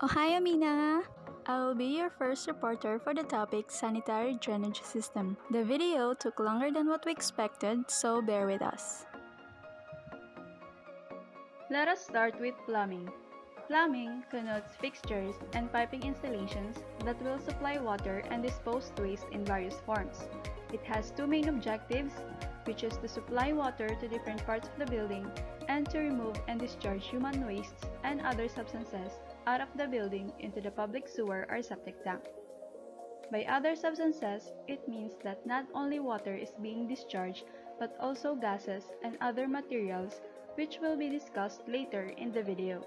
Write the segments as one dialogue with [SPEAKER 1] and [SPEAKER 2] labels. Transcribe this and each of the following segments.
[SPEAKER 1] Ohio Mina! I will be your first reporter for the topic Sanitary Drainage System. The video took longer than what we expected, so bear with us.
[SPEAKER 2] Let us start with plumbing. Plumbing connotes fixtures and piping installations that will supply water and dispose waste in various forms. It has two main objectives, which is to supply water to different parts of the building and to remove and discharge human wastes and other substances out of the building into the public sewer or septic tank. By other substances, it means that not only water is being discharged but also gases and other materials which will be discussed later in the video.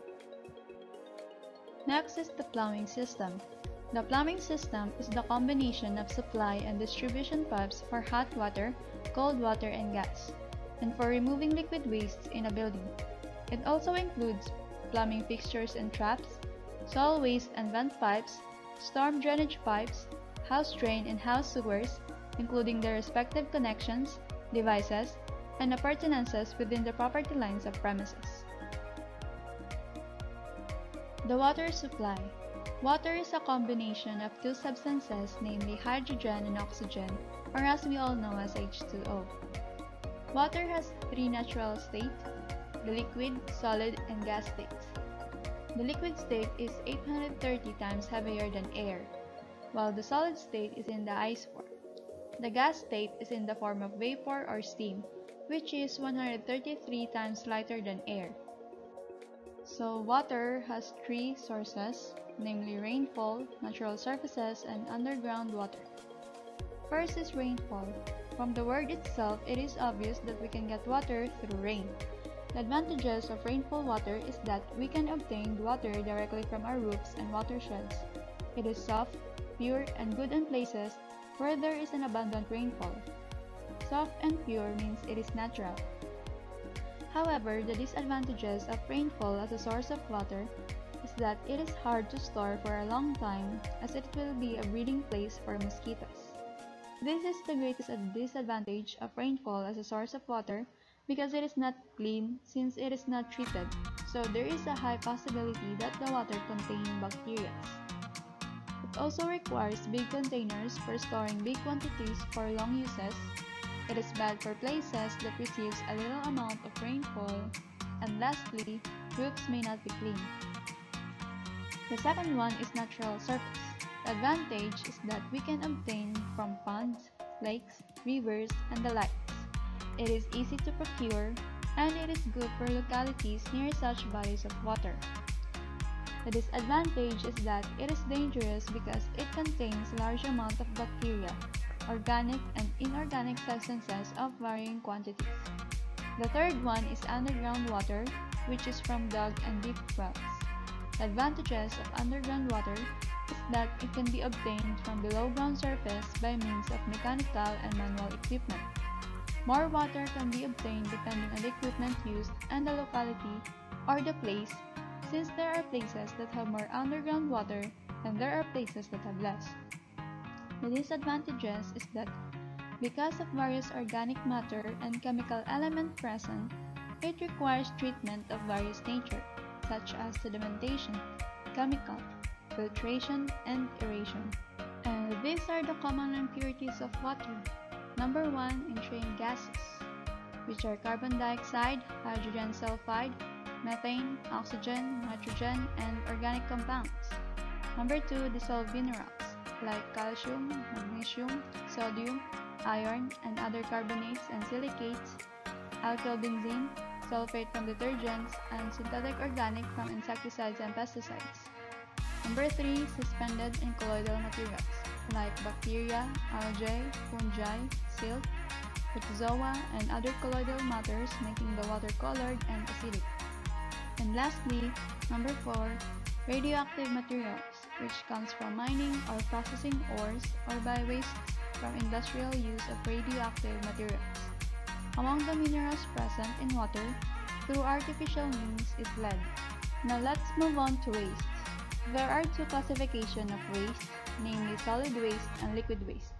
[SPEAKER 2] Next is the plumbing system. The plumbing system is the combination of supply and distribution pipes for hot water, cold water, and gas, and for removing liquid wastes in a building. It also includes plumbing fixtures and traps, waste and vent pipes, storm drainage pipes, house drain and house sewers, including their respective connections, devices, and appurtenances within the property lines of premises. The water supply. Water is a combination of two substances, namely hydrogen and oxygen, or as we all know as H2O. Water has three natural states, the liquid, solid, and gas states. The liquid state is 830 times heavier than air, while the solid state is in the ice form. The gas state is in the form of vapor or steam, which is 133 times lighter than air. So water has three sources, namely rainfall, natural surfaces, and underground water. First is rainfall. From the word itself, it is obvious that we can get water through rain. The advantages of rainfall water is that we can obtain water directly from our roofs and watersheds. It is soft, pure, and good in places where there is an abundant rainfall. Soft and pure means it is natural. However, the disadvantages of rainfall as a source of water is that it is hard to store for a long time as it will be a breeding place for mosquitoes. This is the greatest disadvantage of rainfall as a source of water because it is not clean since it is not treated, so there is a high possibility that the water contains bacteria. It also requires big containers for storing big quantities for long uses it is bad for places that receives a little amount of rainfall. And lastly, roofs may not be clean. The second one is natural surface. The advantage is that we can obtain from ponds, lakes, rivers, and the likes. It is easy to procure, and it is good for localities near such bodies of water. The disadvantage is that it is dangerous because it contains large amount of bacteria organic and inorganic substances of varying quantities. The third one is underground water, which is from dug and deep wells. The advantages of underground water is that it can be obtained from below ground surface by means of mechanical and manual equipment. More water can be obtained depending on the equipment used and the locality or the place, since there are places that have more underground water and there are places that have less. The disadvantages is that because of various organic matter and chemical element present, it requires treatment of various nature, such as sedimentation, chemical, filtration, and aeration. And these are the common impurities of water. Number 1, entrained gases, which are carbon dioxide, hydrogen sulfide, methane, oxygen, nitrogen, and organic compounds. Number 2, dissolved minerals like calcium, magnesium, sodium, iron, and other carbonates and silicates, alkyl benzene, sulfate from detergents, and synthetic organic from insecticides and pesticides. Number 3. Suspended and colloidal materials like bacteria, algae, fungi, silt, protozoa, and other colloidal matters making the water colored and acidic. And lastly, number 4. Radioactive materials which comes from mining or processing ores or by waste from industrial use of radioactive materials. Among the minerals present in water through artificial means is lead. Now let's move on to waste. There are two classifications of waste, namely solid waste and liquid waste.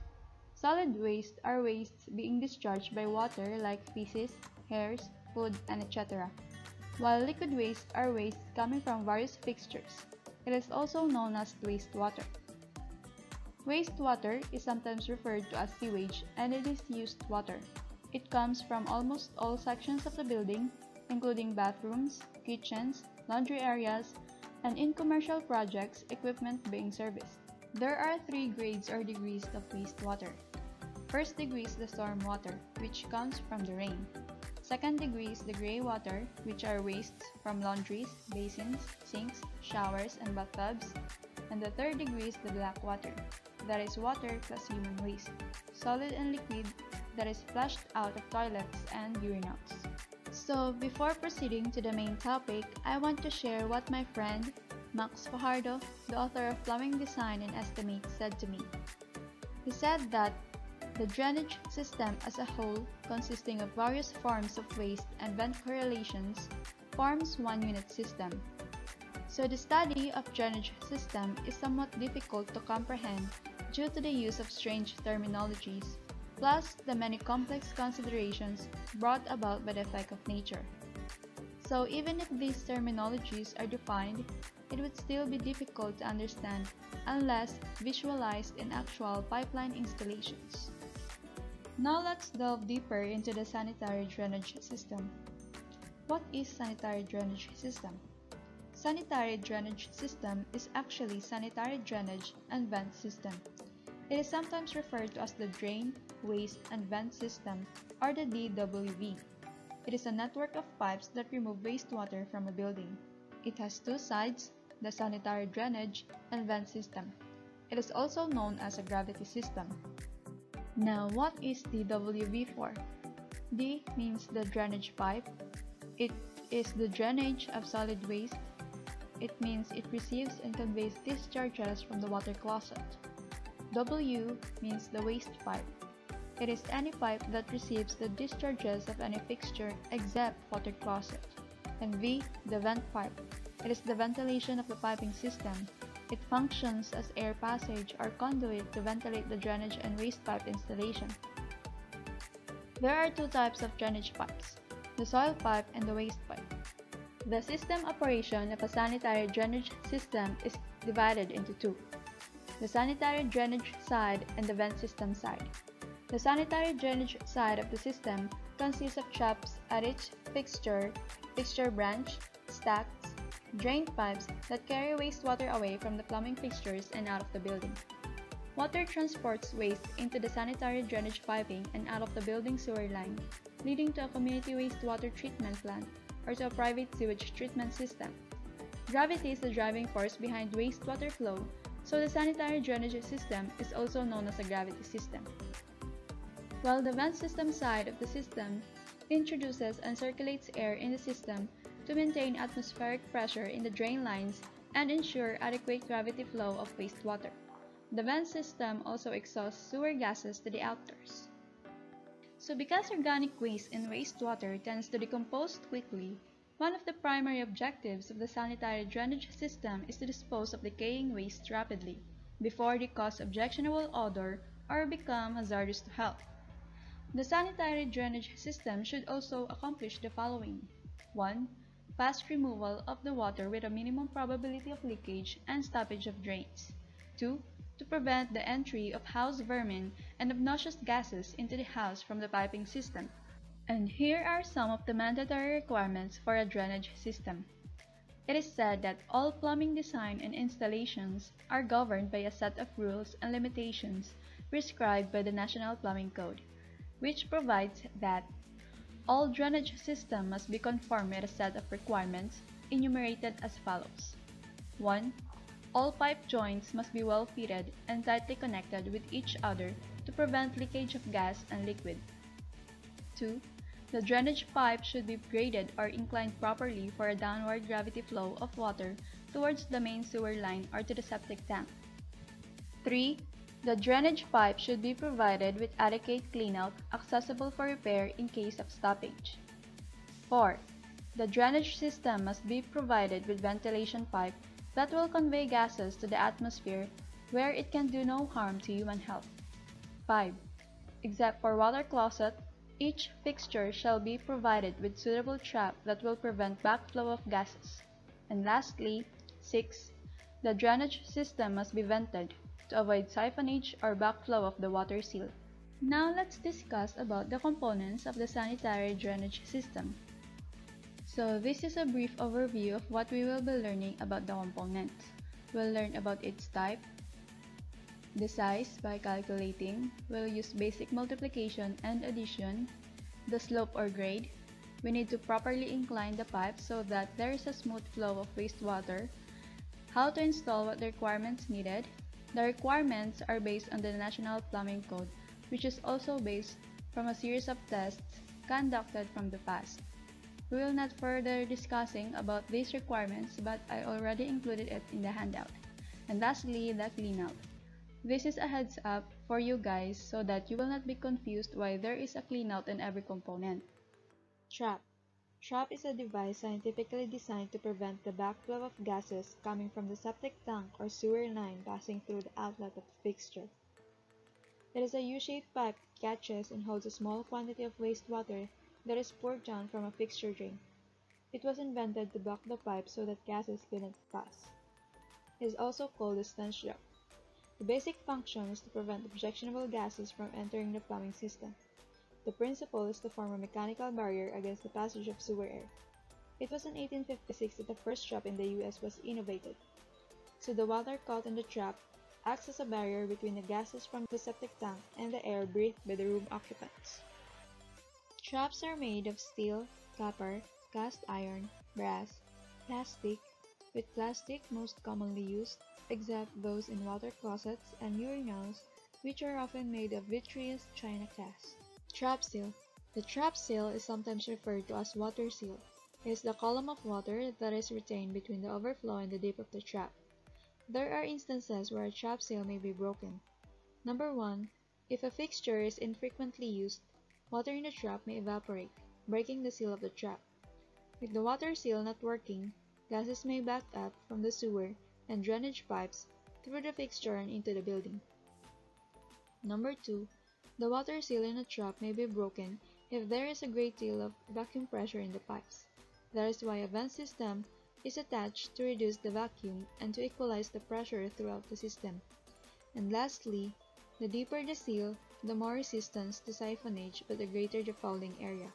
[SPEAKER 2] Solid waste are wastes being discharged by water like feces, hairs, food, and etc. While liquid waste are wastes coming from various fixtures, It is also known as wastewater. Wastewater is sometimes referred to as sewage and it is used water. It comes from almost all sections of the building, including bathrooms, kitchens, laundry areas, and in commercial projects, equipment being serviced. There are three grades or degrees of wastewater. First degree is the storm water, which comes from the rain. Second degree is the gray water, which are wastes from laundries, basins, sinks, showers, and bathtubs. And the third degree is the black water, that is water plus human waste, solid and liquid that is flushed out of toilets and urinals. So, before proceeding to the main topic, I want to share what my friend, Max Fajardo, the author of Plumbing Design and Estimate, said to me. He said that the drainage system as a whole, consisting of various forms of waste and vent correlations, forms one unit system. So the study of drainage system is somewhat difficult to comprehend due to the use of strange terminologies, plus the many complex considerations brought about by the effect of nature. So even if these terminologies are defined, it would still be difficult to understand unless visualized in actual pipeline installations. Now let's delve deeper into the sanitary drainage system. What is sanitary drainage system? Sanitary drainage system is actually sanitary drainage and vent system. It is sometimes referred to as the drain, waste, and vent system or the DWV. It is a network of pipes that remove wastewater from a building. It has two sides, the sanitary drainage and vent system. It is also known as a gravity system. Now, what is DWV for? D means the drainage pipe. It is the drainage of solid waste. It means it receives and conveys discharges from the water closet. W means the waste pipe. It is any pipe that receives the discharges of any fixture except water closet. And V, the vent pipe. It is the ventilation of the piping system. It functions as air passage or conduit to ventilate the drainage and waste pipe installation. There are two types of drainage pipes, the soil pipe and the waste pipe. The system operation of a sanitary drainage system is divided into two the sanitary drainage side and the vent system side. The sanitary drainage side of the system consists of traps at each fixture, fixture branch, stacks, drain pipes that carry wastewater away from the plumbing fixtures and out of the building. Water transports waste into the sanitary drainage piping and out of the building sewer line, leading to a community wastewater treatment plant or to a private sewage treatment system. Gravity is the driving force behind wastewater flow so the sanitary drainage system is also known as a gravity system. While the vent system side of the system introduces and circulates air in the system to maintain atmospheric pressure in the drain lines and ensure adequate gravity flow of wastewater. The vent system also exhausts sewer gases to the outdoors. So because organic waste in wastewater tends to decompose quickly, one of the primary objectives of the sanitary drainage system is to dispose of decaying waste rapidly, before they cause objectionable odor or become hazardous to health. The sanitary drainage system should also accomplish the following. 1. Fast removal of the water with a minimum probability of leakage and stoppage of drains. 2. To prevent the entry of house vermin and of noxious gases into the house from the piping system. And here are some of the mandatory requirements for a drainage system. It is said that all plumbing design and installations are governed by a set of rules and limitations prescribed by the National Plumbing Code, which provides that all drainage system must be conform with a set of requirements enumerated as follows. 1. All pipe joints must be well fitted and tightly connected with each other to prevent leakage of gas and liquid. 2. The drainage pipe should be graded or inclined properly for a downward gravity flow of water towards the main sewer line or to the septic tank. 3. The drainage pipe should be provided with adequate cleanout accessible for repair in case of stoppage. 4. The drainage system must be provided with ventilation pipe that will convey gases to the atmosphere where it can do no harm to human health. 5. Except for water closet, each fixture shall be provided with suitable trap that will prevent backflow of gases. And lastly, 6.
[SPEAKER 3] The drainage system must be vented to avoid siphonage or backflow of the water seal. Now let's discuss about the components of the sanitary drainage system. So this is a brief overview of what we will be learning about the components. We'll learn about its type, the size by calculating, we'll use basic multiplication and addition, the slope or grade, we need to properly incline the pipe so that there is a smooth flow of wastewater, how to install what the requirements needed. The requirements are based on the National Plumbing Code, which is also based from a series of tests conducted from the past. We will not further discussing about these requirements but I already included it in the handout. And lastly, the cleanout. This is a heads up for you guys so that you will not be confused why there is a cleanout in every component.
[SPEAKER 2] Trap. Trap is a device scientifically designed to prevent the backflow of gases coming from the septic tank or sewer line passing through the outlet of the fixture. It is a U-shaped pipe that catches and holds a small quantity of wastewater that is poured down from a fixture drain. It was invented to block the pipe so that gases couldn't pass. It is also called a stench trap. The basic function is to prevent the objectionable gases from entering the plumbing system. The principle is to form a mechanical barrier against the passage of sewer air. It was in 1856 that the first trap in the US was innovated. So the water caught in the trap acts as a barrier between the gases from the septic tank and the air breathed by the room occupants. Traps are made of steel, copper, cast iron, brass, plastic, with plastic most commonly used, except those in water closets and urinals, which are often made of vitreous china cast. Trap seal. The trap seal is sometimes referred to as water seal. It is the column of water that is retained between the overflow and the dip of the trap. There are instances where a trap seal may be broken. Number 1. If a fixture is infrequently used, water in the trap may evaporate, breaking the seal of the trap. With the water seal not working, gases may back up from the sewer and drainage pipes through the fixture and into the building. Number 2. The water seal in a trap may be broken if there is a great deal of vacuum pressure in the pipes. That is why a vent system is attached to reduce the vacuum and to equalize the pressure throughout the system. And lastly, the deeper the seal, the more resistance to siphonage but the greater the fouling area.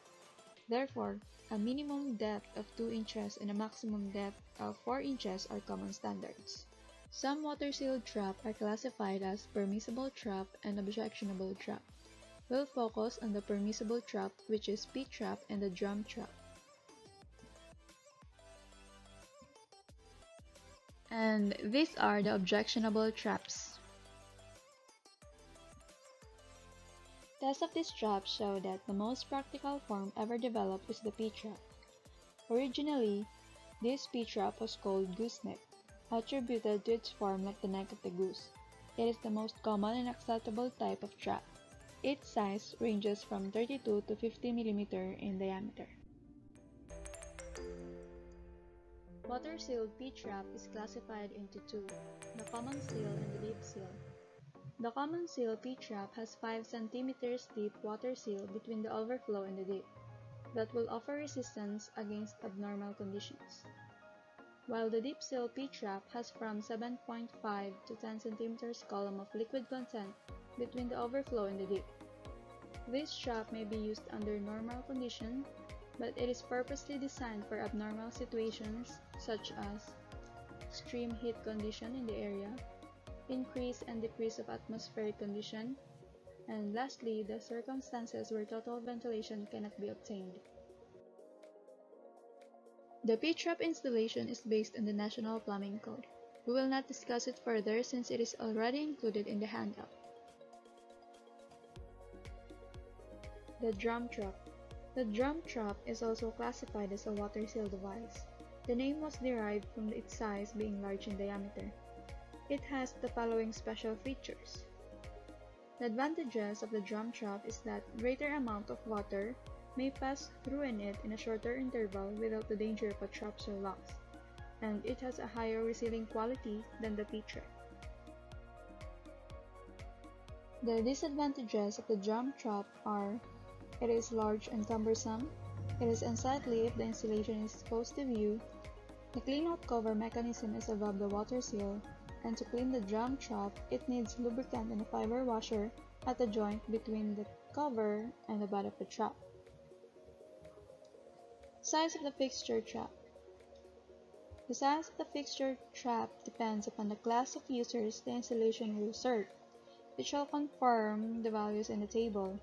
[SPEAKER 2] Therefore, a minimum depth of 2 inches and a maximum depth of 4 inches are common standards. Some water-sealed trap are classified as permissible trap and objectionable trap. We'll focus on the permissible trap which is P-trap and the drum trap. And these are the objectionable traps. Tests of these traps show that the most practical form ever developed is the P-trap. Originally, this P-trap was called gooseneck, attributed to its form like the neck of the goose. It is the most common and acceptable type of trap. Its size ranges from 32 to 50 mm in diameter. Water-sealed P-trap is classified into two, the common seal and the deep seal. The common seal P-trap has 5 cm deep water seal between the overflow and the dip that will offer resistance against abnormal conditions. While the deep seal P-trap has from 7.5 to 10 cm column of liquid content between the overflow and the dip. This trap may be used under normal conditions, but it is purposely designed for abnormal situations such as extreme heat condition in the area, increase and decrease of atmospheric condition, and lastly, the circumstances where total ventilation cannot be obtained. The P-trap installation is based on the National Plumbing Code. We will not discuss it further since it is already included in the handout. The drum trap. The drum trap is also classified as a water seal device. The name was derived from its size being large in diameter. It has the following special features. The advantages of the drum trap is that greater amount of water may pass through in it in a shorter interval without the danger of a trap seal loss, and it has a higher resealing quality than the P-trap. The disadvantages of the drum trap are it is large and cumbersome, it is unsightly if the installation is exposed to view, The cleanout cover mechanism is above the water seal, and to clean the drum trap, it needs lubricant and a fiber washer at the joint between the cover and the butt of the trap. Size of the fixture trap The size of the fixture trap depends upon the class of users the installation will serve. It shall confirm the values in the table.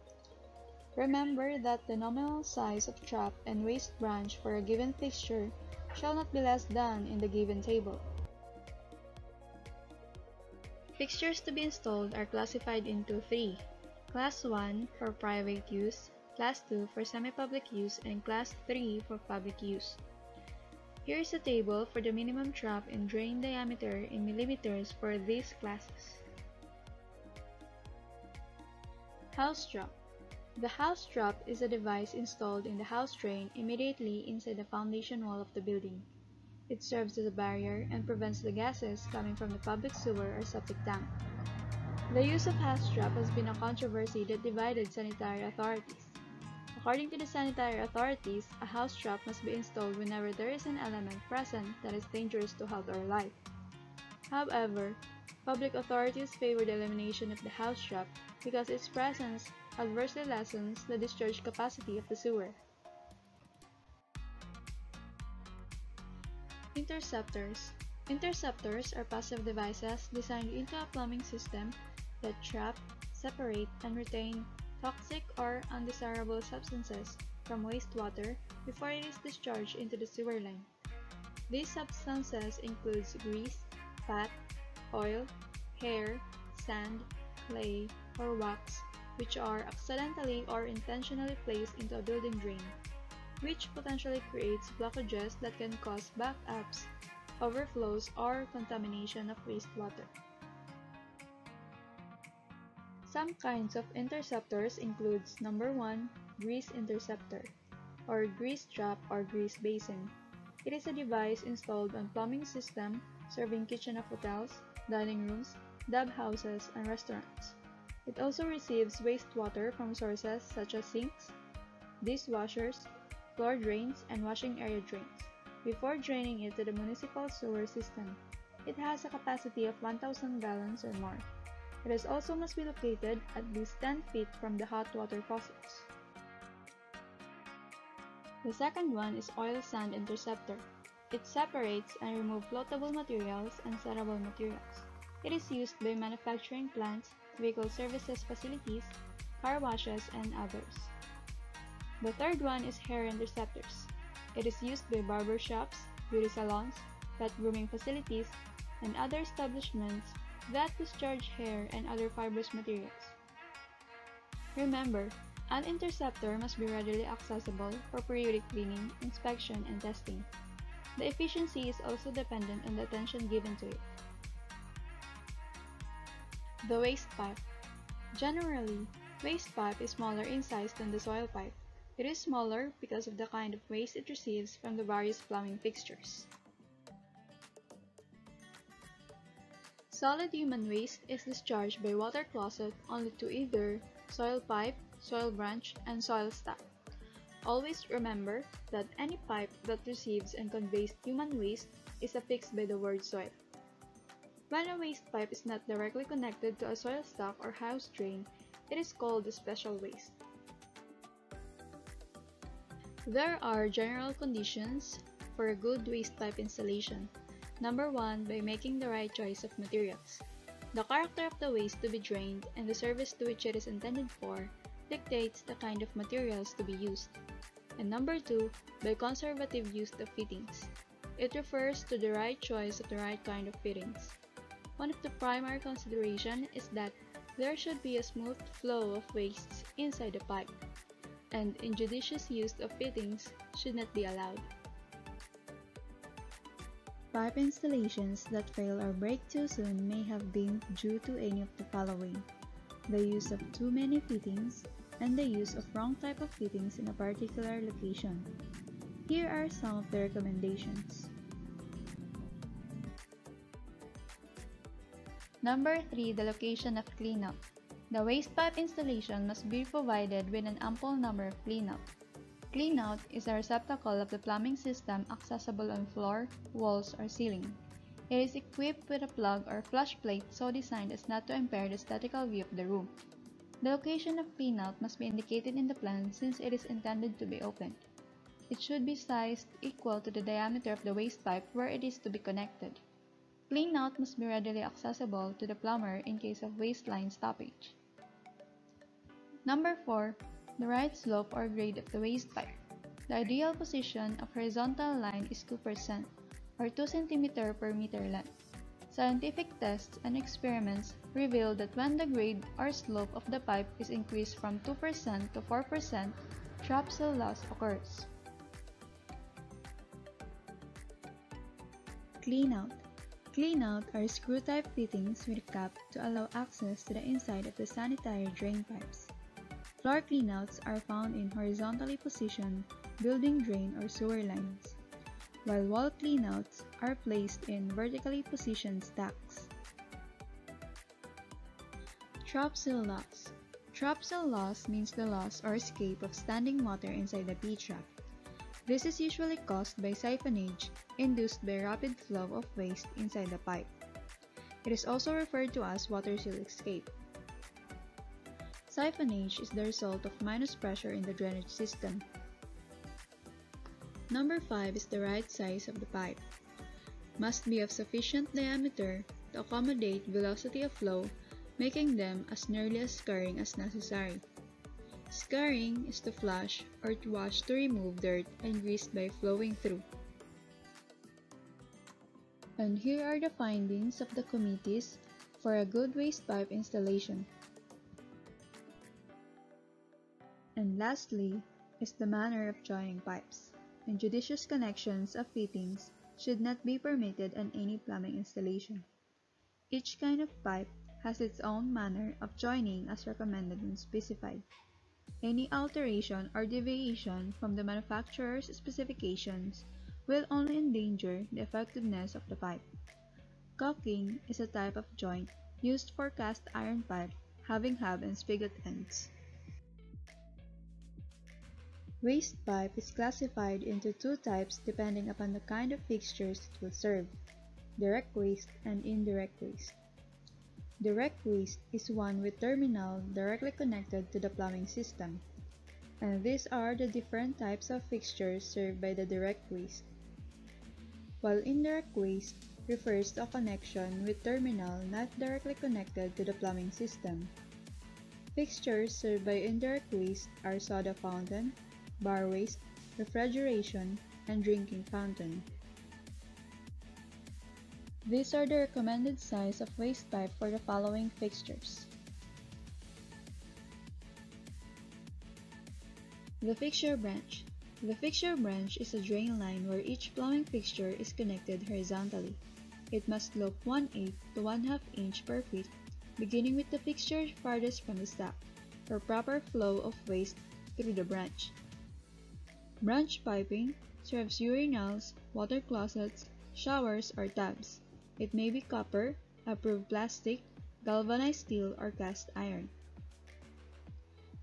[SPEAKER 2] Remember that the nominal size of trap and waste branch for a given fixture shall not be less than in the given table. Fixtures to be installed are classified into three. Class 1 for private use, Class 2 for semi-public use, and Class 3 for public use. Here is a table for the minimum trap and drain diameter in millimeters for these classes. House trap the house trap is a device installed in the house drain immediately inside the foundation wall of the building. It serves as a barrier and prevents the gases coming from the public sewer or septic tank. The use of house trap has been a controversy that divided sanitary authorities. According to the sanitary authorities, a house trap must be installed whenever there is an element present that is dangerous to health or life. However, public authorities favor the elimination of the house trap because its presence adversely lessens the discharge capacity of the sewer. Interceptors Interceptors are passive devices designed into a plumbing system that trap, separate, and retain toxic or undesirable substances from wastewater before it is discharged into the sewer line. These substances include grease, fat, oil, hair, sand, clay, or wax, which are accidentally or intentionally placed into a building drain, which potentially creates blockages that can cause backups, overflows, or contamination of wastewater. Some kinds of interceptors includes number 1, grease interceptor, or grease trap or grease basin. It is a device installed on plumbing system serving kitchen of hotels, dining rooms, dub houses, and restaurants. It also receives wastewater from sources such as sinks, dishwashers, floor drains, and washing area drains, before draining it to the municipal sewer system. It has a capacity of 1,000 gallons or more. It is also must be located at least 10 feet from the hot water faucets. The second one is oil sand interceptor. It separates and removes floatable materials and settleable materials. It is used by manufacturing plants vehicle services facilities, car washes, and others. The third one is hair interceptors. It is used by barber shops, beauty salons, pet grooming facilities, and other establishments that discharge hair and other fibrous materials. Remember, an interceptor must be readily accessible for periodic cleaning, inspection, and testing. The efficiency is also dependent on the attention given to it. The waste pipe. Generally, waste pipe is smaller in size than the soil pipe. It is smaller because of the kind of waste it receives from the various plumbing fixtures. Solid human waste is discharged by water closet only to either soil pipe, soil branch, and soil stack. Always remember that any pipe that receives and conveys human waste is affixed by the word soil. When a waste pipe is not directly connected to a soil stack or house drain, it is called a special waste. There are general conditions for a good waste pipe installation. Number 1, by making the right choice of materials. The character of the waste to be drained and the service to which it is intended for dictates the kind of materials to be used. And number 2, by conservative use of fittings. It refers to the right choice of the right kind of fittings. One of the primary considerations is that there should be a smooth flow of wastes inside the pipe, and injudicious use of fittings should not be allowed.
[SPEAKER 4] Pipe installations that fail or break too soon may have been due to any of the following. The use of too many fittings and the use of wrong type of fittings in a particular location. Here are some of the recommendations.
[SPEAKER 5] Number 3. The location of cleanout. The waste pipe installation must be provided with an ample number of cleanup.
[SPEAKER 6] Cleanout is a receptacle of the plumbing system accessible on floor, walls, or ceiling. It is equipped with a plug or flush plate so designed as not to impair the statical view of the room. The location of cleanout must be indicated in the plan since it is intended to be opened. It should be sized equal to the diameter of the waste pipe where it is to be connected. Cleanout must be readily accessible to the plumber in case of waste line stoppage. Number 4. The right slope or grade of the waste pipe. The ideal position of horizontal line is 2% or 2 cm per meter length. Scientific tests and experiments reveal that when the grade or slope of the pipe is increased from 2% to 4%, trap seal loss occurs.
[SPEAKER 2] Cleanout. Cleanout are screw-type fittings with cap to allow access to the inside of the sanitary drain pipes. Floor cleanouts are found in horizontally positioned building drain or sewer lines, while wall cleanouts are placed in vertically positioned stacks. Trap seal loss. Trap seal loss means the loss or escape of standing water inside the P-trap. This is usually caused by siphonage induced by rapid flow of waste inside the pipe. It is also referred to as water seal escape. Siphonage is the result of minus pressure in the drainage system. Number 5 is the right size of the pipe. Must be of sufficient diameter to accommodate velocity of flow, making them as nearly as scouring as necessary. Scouring is to flush or to wash to remove dirt and grease by flowing through. And here are the findings of the committees for a good waste pipe installation. And lastly is the manner of joining pipes. And judicious connections of fittings should not be permitted on any plumbing installation. Each kind of pipe has its own manner of joining as recommended and specified. Any alteration or deviation from the manufacturer's specifications will only endanger the effectiveness of the pipe. Caulking is a type of joint used for cast iron pipe having hub and spigot ends. Waste pipe is classified into two types depending upon the kind of fixtures it will serve, direct waste and indirect waste. Direct waste is one with terminal directly connected to the plumbing system, and these are the different types of fixtures served by the direct waste. While indirect waste refers to a connection with terminal not directly connected to the plumbing system. Fixtures served by indirect waste are soda fountain, bar waste, refrigeration, and drinking fountain. These are the recommended size of waste pipe for the following fixtures. The fixture branch. The fixture branch is a drain line where each plumbing fixture is connected horizontally. It must slope 1 8 to 1 2 inch per feet, beginning with the fixture farthest from the stack, for proper flow of waste through the branch. Branch piping serves urinals, water closets, showers, or tubs. It may be copper, approved plastic, galvanized steel, or cast iron.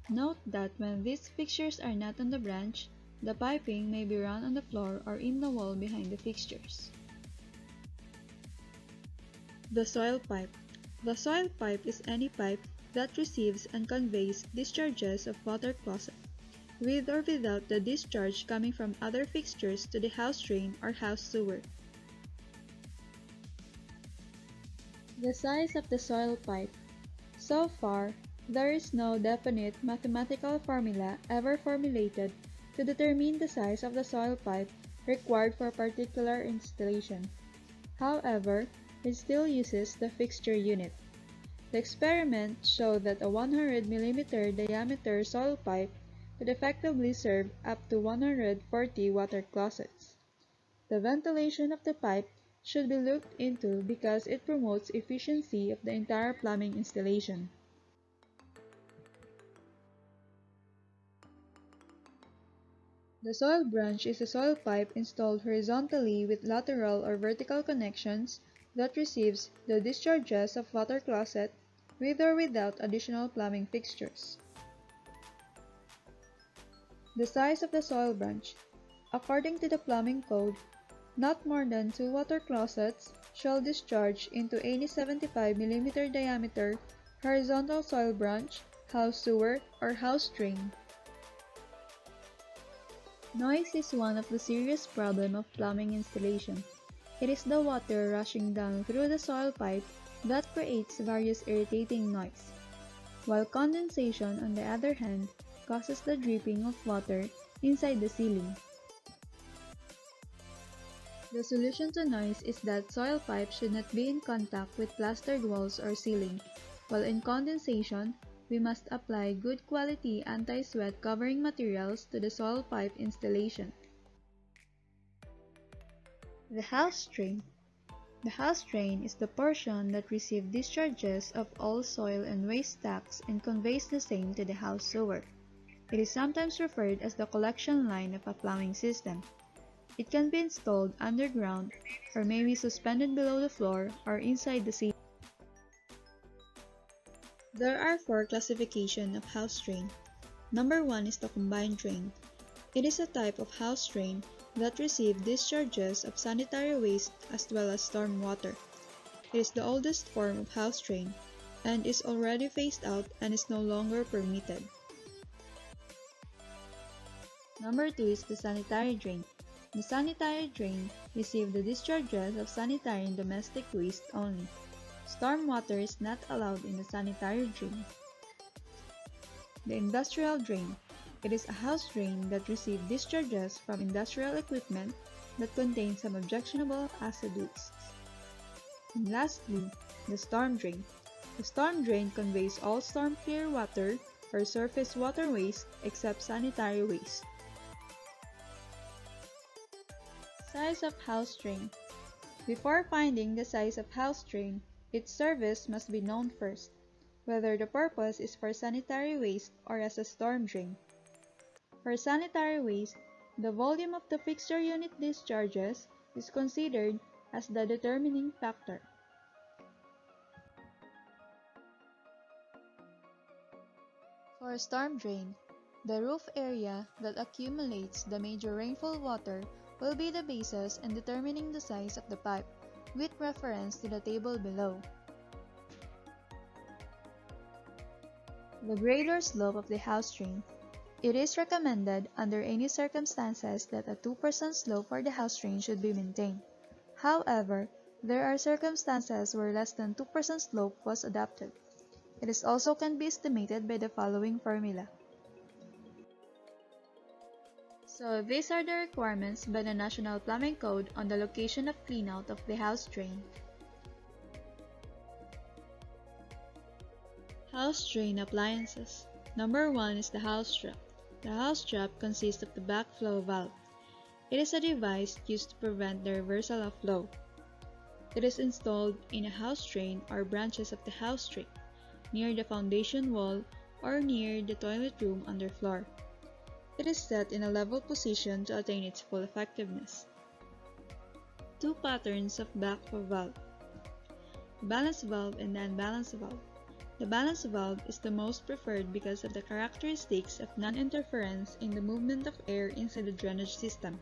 [SPEAKER 2] Note that when these fixtures are not on the branch, the piping may be run on the floor or in the wall behind the fixtures. The soil pipe. The soil pipe is any pipe that receives and conveys discharges of water closet with or without the discharge coming from other fixtures to the house drain or house sewer. The size of the soil pipe. So far, there is no definite mathematical formula ever formulated to determine the size of the soil pipe required for a particular installation. However, it still uses the fixture unit. The experiment showed that a 100 mm diameter soil pipe could effectively serve up to 140 water closets. The ventilation of the pipe should be looked into because it promotes efficiency of the entire plumbing installation. The soil branch is a soil pipe installed horizontally with lateral or vertical connections that receives the discharges of water closet with or without additional plumbing fixtures. The size of the soil branch. According to the plumbing code, not more than two water closets shall discharge into any 75 mm diameter horizontal soil branch, house sewer, or house drain. Noise is one of the serious problem of plumbing installations. It is the water rushing down through the soil pipe that creates various irritating noise, while condensation, on the other hand, causes the dripping of water inside the ceiling. The solution to noise is that soil pipes should not be in contact with plastered walls or ceiling, while in condensation, we must apply good quality anti-sweat covering materials to the soil pipe installation. The house drain. The house drain is the portion that receives discharges of all soil and waste stacks and conveys the same to the house sewer. It is sometimes referred as the collection line of a plumbing system. It can be installed underground or may be suspended below the floor or inside the ceiling. There are four classifications of house drain. Number one is the combined drain. It is a type of house drain that receives discharges of sanitary waste as well as storm water. It is the oldest form of house drain and is already phased out and is no longer permitted. Number 2 is the sanitary drain. The sanitary drain receives the discharges of sanitary and domestic waste only. Storm water is not allowed in the sanitary drain. The industrial drain. It is a house drain that receives discharges from industrial equipment that contain some objectionable acid wastes. And lastly, the storm drain. The storm drain conveys all storm clear water or surface water waste except sanitary waste. Size of house drain. Before finding the size of house drain, its service must be known first, whether the purpose is for sanitary waste or as a storm drain. For sanitary waste, the volume of the fixture unit discharges is considered as the determining factor. For a storm drain, the roof area that accumulates the major rainfall water will be the basis in determining the size of the pipe, with reference to the table below. The greater slope of the house drain. It is recommended under any circumstances that a 2% slope for the house drain should be maintained. However, there are circumstances where less than 2% slope was adopted. It is also can be estimated by the following formula. So these are the requirements by the National Plumbing Code on the location of cleanout of the house drain. House drain appliances. Number 1 is the house trap. The house trap consists of the backflow valve. It is a device used to prevent the reversal of flow. It is installed in a house drain or branches of the house drain, near the foundation wall or near the toilet room underfloor. It is set in a level position to attain its full effectiveness. Two patterns of backflow valve. Balance valve and unbalanced valve. The balance valve is the most preferred because of the characteristics of non-interference in the movement of air inside the drainage system.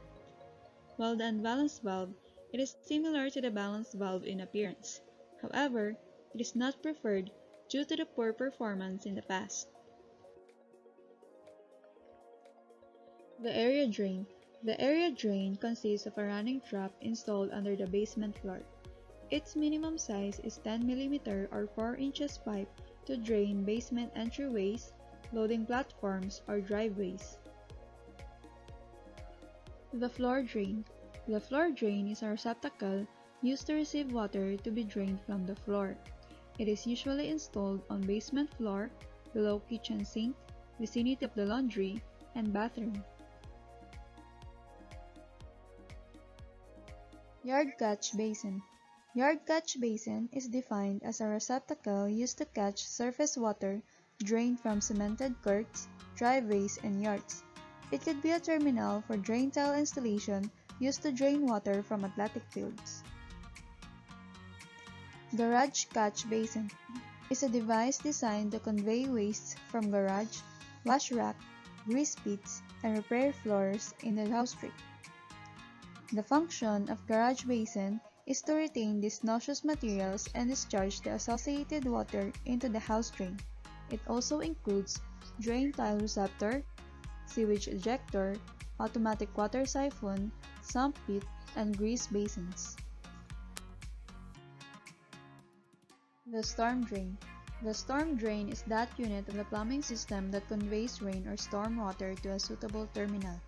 [SPEAKER 2] While the unbalanced valve, it is similar to the balanced valve in appearance. However, it is not preferred due to the poor performance in the past. The area drain. The area drain consists of a running trap installed under the basement floor. Its minimum size is 10 mm or 4 inches pipe to drain basement entryways, loading platforms, or driveways. The floor drain. The floor drain is a receptacle used to receive water to be drained from the floor. It is usually installed on basement floor, below kitchen sink, vicinity of the laundry, and bathroom. Yard catch basin. Yard catch basin is defined as a receptacle used to catch surface water drained from cemented courts, driveways, and yards. It could be a terminal for drain tile installation used to drain water from athletic fields. Garage catch basin is a device designed to convey waste from garage, wash rack, grease pits, and repair floors in the house drain. The function of garage basin is to retain these noxious materials and discharge the associated water into the house drain. It also includes drain tile receptor, sewage ejector, automatic water siphon, sump pit, and grease basins. The storm drain. The storm drain is that unit of the plumbing system that conveys rain or storm water to a suitable terminal.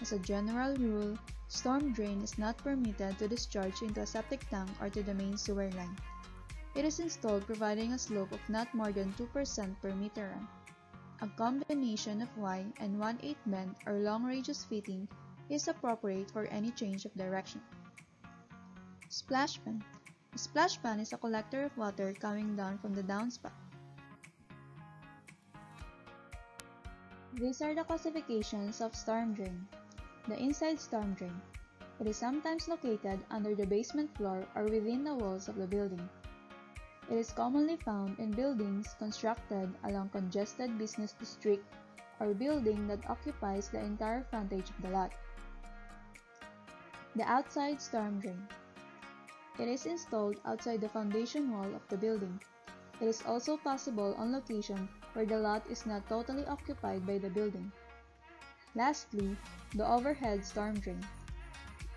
[SPEAKER 2] As a general rule, storm drain is not permitted to discharge into a septic tank or to the main sewer line. It is installed providing a slope of not more than 2% per meter. A combination of Y and 1/8 bend or long radius fitting is appropriate for any change of direction. Splash pan. A splash pan is a collector of water coming down from the downspout. These are the classifications of storm drain. The inside storm drain. It is sometimes located under the basement floor or within the walls of the building. It is commonly found in buildings constructed along congested business district or building that occupies the entire frontage of the lot. The outside storm drain. It is installed outside the foundation wall of the building. It is also possible on location where the lot is not totally occupied by the building. Lastly, the overhead storm drain.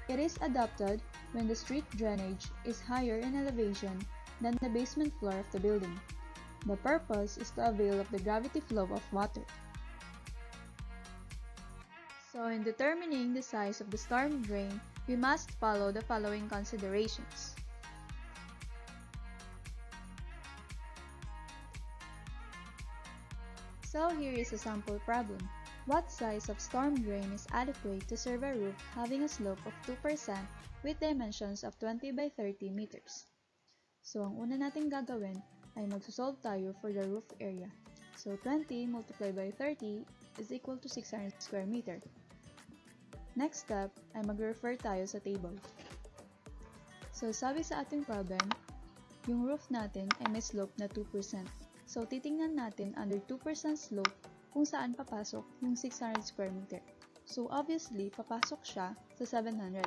[SPEAKER 2] It is adopted when the street drainage is higher in elevation than the basement floor of the building. The purpose is to avail of the gravity flow of water. So in determining the size of the storm drain, we must follow the following considerations. So here is a sample problem. What size of storm drain is adequate to serve a roof having a slope of 2% with dimensions of 20 by 30 meters? So, ang una natin gagawin ay magsosolve tayo for the roof area. So, 20 multiplied by 30 is equal to 600 square meter. Next step ay mag-refer tayo sa table. So, sabi sa ating problem, yung roof natin ay may slope na 2%. So, titingnan natin under 2% slope kung saan papasok yung 600 square meter. So, obviously, papasok siya sa 700.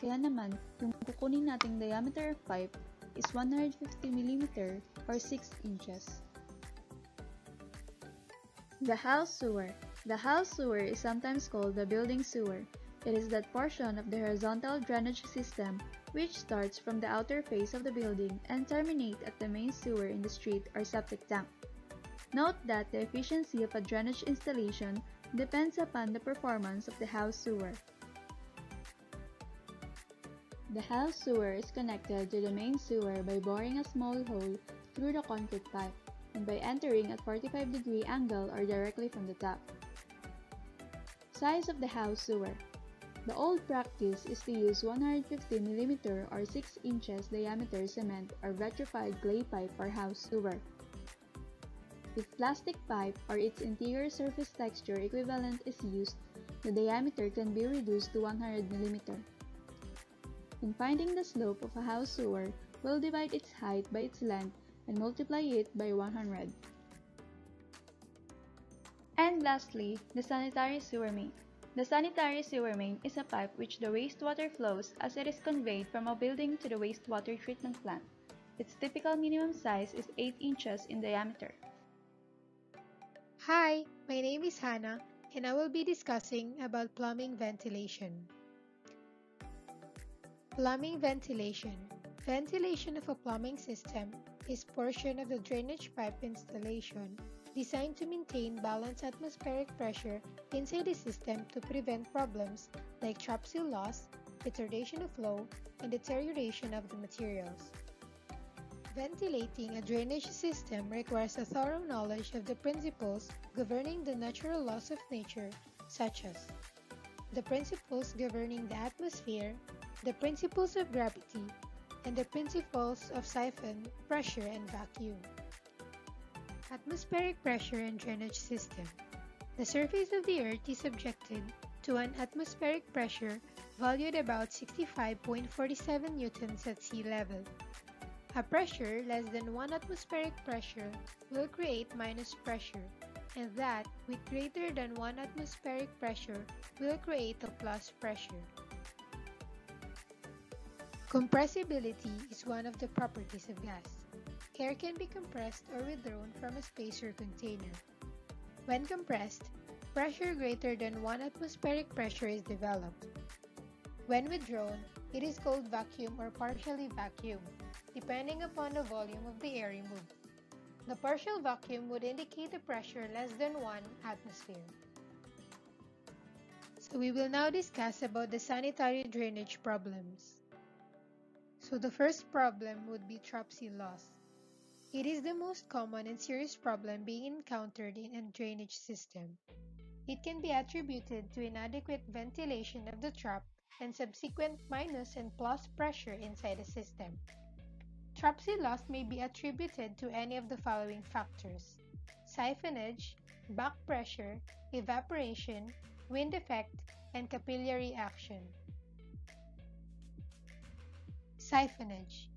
[SPEAKER 2] Kaya naman, yung kukunin nating diameter of pipe is 150 mm or 6 inches. The house sewer. The house sewer is sometimes called the building sewer. It is that portion of the horizontal drainage system which starts from the outer face of the building and terminate at the main sewer in the street or septic tank. Note that the efficiency of a drainage installation depends upon the performance of the house sewer. The house sewer is connected to the main sewer by boring a small hole through the concrete pipe and by entering at 45 degree angle or directly from the top. Size of the house sewer. The old practice is to use 150 mm or 6 inches diameter cement or vitrified clay pipe for house sewer. If plastic pipe or its interior surface texture equivalent is used, the diameter can be reduced to 100 mm. In finding the slope of a house sewer, we'll divide its height by its length and multiply it by 100.
[SPEAKER 7] And lastly, the sanitary sewer main. The sanitary sewer main is a pipe which the wastewater flows as it is conveyed from a building to the wastewater treatment plant. Its typical minimum size is 8 inches in diameter.
[SPEAKER 8] Hi, my name is Hannah and I will be discussing about plumbing ventilation. Plumbing ventilation. Ventilation of a plumbing system is portion of the drainage pipe installation designed to maintain balanced atmospheric pressure inside the system to prevent problems like trap seal loss, retardation of flow, and deterioration of the materials. Ventilating a drainage system requires a thorough knowledge of the principles governing the natural laws of nature, such as the principles governing the atmosphere, the principles of gravity, and the principles of siphon, pressure, and vacuum. Atmospheric pressure and drainage system. The surface of the Earth is subjected to an atmospheric pressure valued about 65.47 newtons at sea level. A pressure less than 1 atmospheric pressure will create minus pressure, and that, with greater than 1 atmospheric pressure, will create a plus pressure. Compressibility is one of the properties of gas. Air can be compressed or withdrawn from a space or container. When compressed, pressure greater than 1 atmospheric pressure is developed. When withdrawn, it is called vacuum or partially vacuum, depending upon the volume of the air removed. The partial vacuum would indicate a pressure less than 1 atmosphere. So we will now discuss about the sanitary drainage problems. So the first problem would be trap seal loss. It is the most common and serious problem being encountered in a drainage system. It can be attributed to inadequate ventilation of the trap and subsequent minus and plus pressure inside the system. Trap seal loss may be attributed to any of the following factors siphonage, back pressure, evaporation, wind effect, and capillary action. Siphonage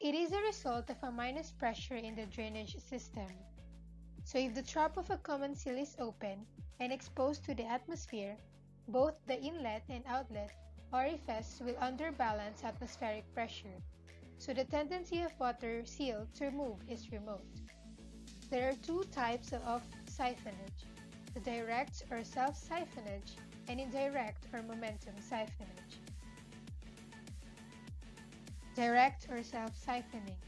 [SPEAKER 8] It is a result of a minus pressure in the drainage system. So if the trap of a common seal is open and exposed to the atmosphere, both the inlet and outlet orifice will underbalance atmospheric pressure, so the tendency of water seal to move is remote. There are two types of siphonage, the direct or self-siphonage and indirect or momentum siphonage. Direct or self-siphoning.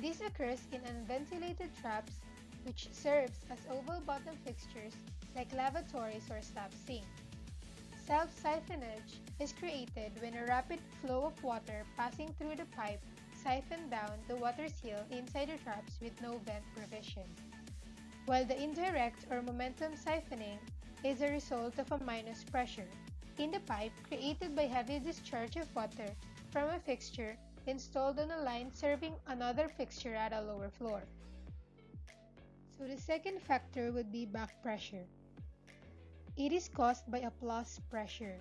[SPEAKER 8] This occurs in unventilated traps which serves as oval bottom fixtures like lavatories or slop sink. Self-siphonage is created when a rapid flow of water passing through the pipe siphon down the water seal inside the traps with no vent provision. While the indirect or momentum siphoning is a result of a minus pressure in the pipe created by heavy discharge of water from a fixture installed on a line serving another fixture at a lower floor. So the second factor would be back pressure. It is caused by a plus pressure.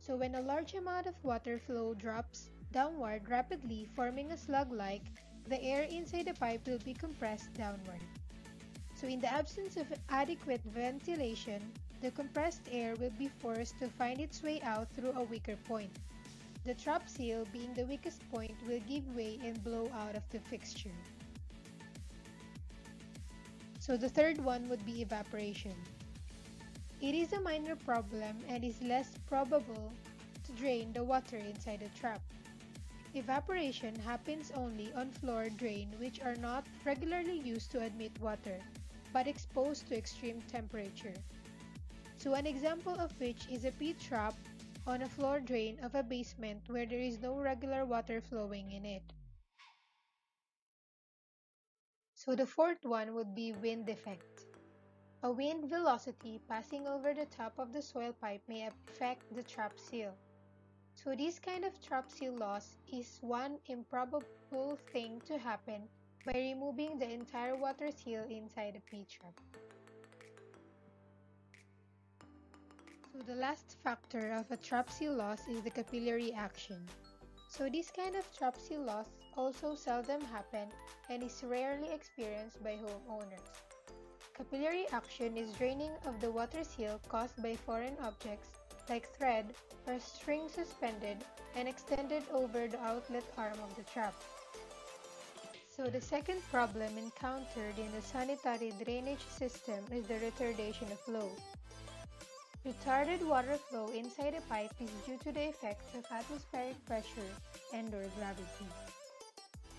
[SPEAKER 8] So when a large amount of water flow drops downward rapidly forming a slug-like, the air inside the pipe will be compressed downward. So in the absence of adequate ventilation, the compressed air will be forced to find its way out through a weaker point. The trap seal, being the weakest point, will give way and blow out of the fixture. So the third one would be evaporation. It is a minor problem and is less probable to drain the water inside the trap. Evaporation happens only on floor drain which are not regularly used to admit water, but exposed to extreme temperature. So an example of which is a P-trap on a floor drain of a basement where there is no regular water flowing in it. So the fourth one would be wind effect. A wind velocity passing over the top of the soil pipe may affect the trap seal. So this kind of trap seal loss is one improbable thing to happen by removing the entire water seal inside the P-trap. So the last factor of a trap seal loss is the capillary action. So this kind of trap seal loss also seldom happen and is rarely experienced by homeowners. Capillary action is draining of the water seal caused by foreign objects like thread or string suspended and extended over the outlet arm of the trap. So the second problem encountered in the sanitary drainage system is the retardation of flow. Retarded water flow inside a pipe is due to the effects of atmospheric pressure and or gravity.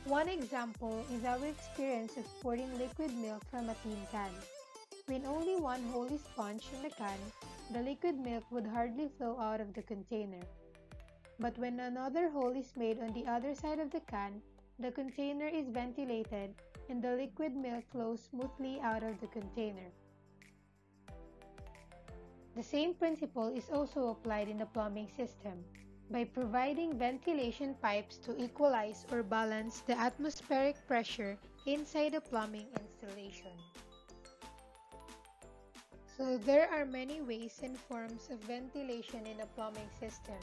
[SPEAKER 8] One example is our experience of pouring liquid milk from a tin can. When only one hole is punched in the can, the liquid milk would hardly flow out of the container. But when another hole is made on the other side of the can, the container is ventilated and the liquid milk flows smoothly out of the container. The same principle is also applied in the plumbing system by providing ventilation pipes to equalize or balance the atmospheric pressure inside the plumbing installation. So there are many ways and forms of ventilation in a plumbing system.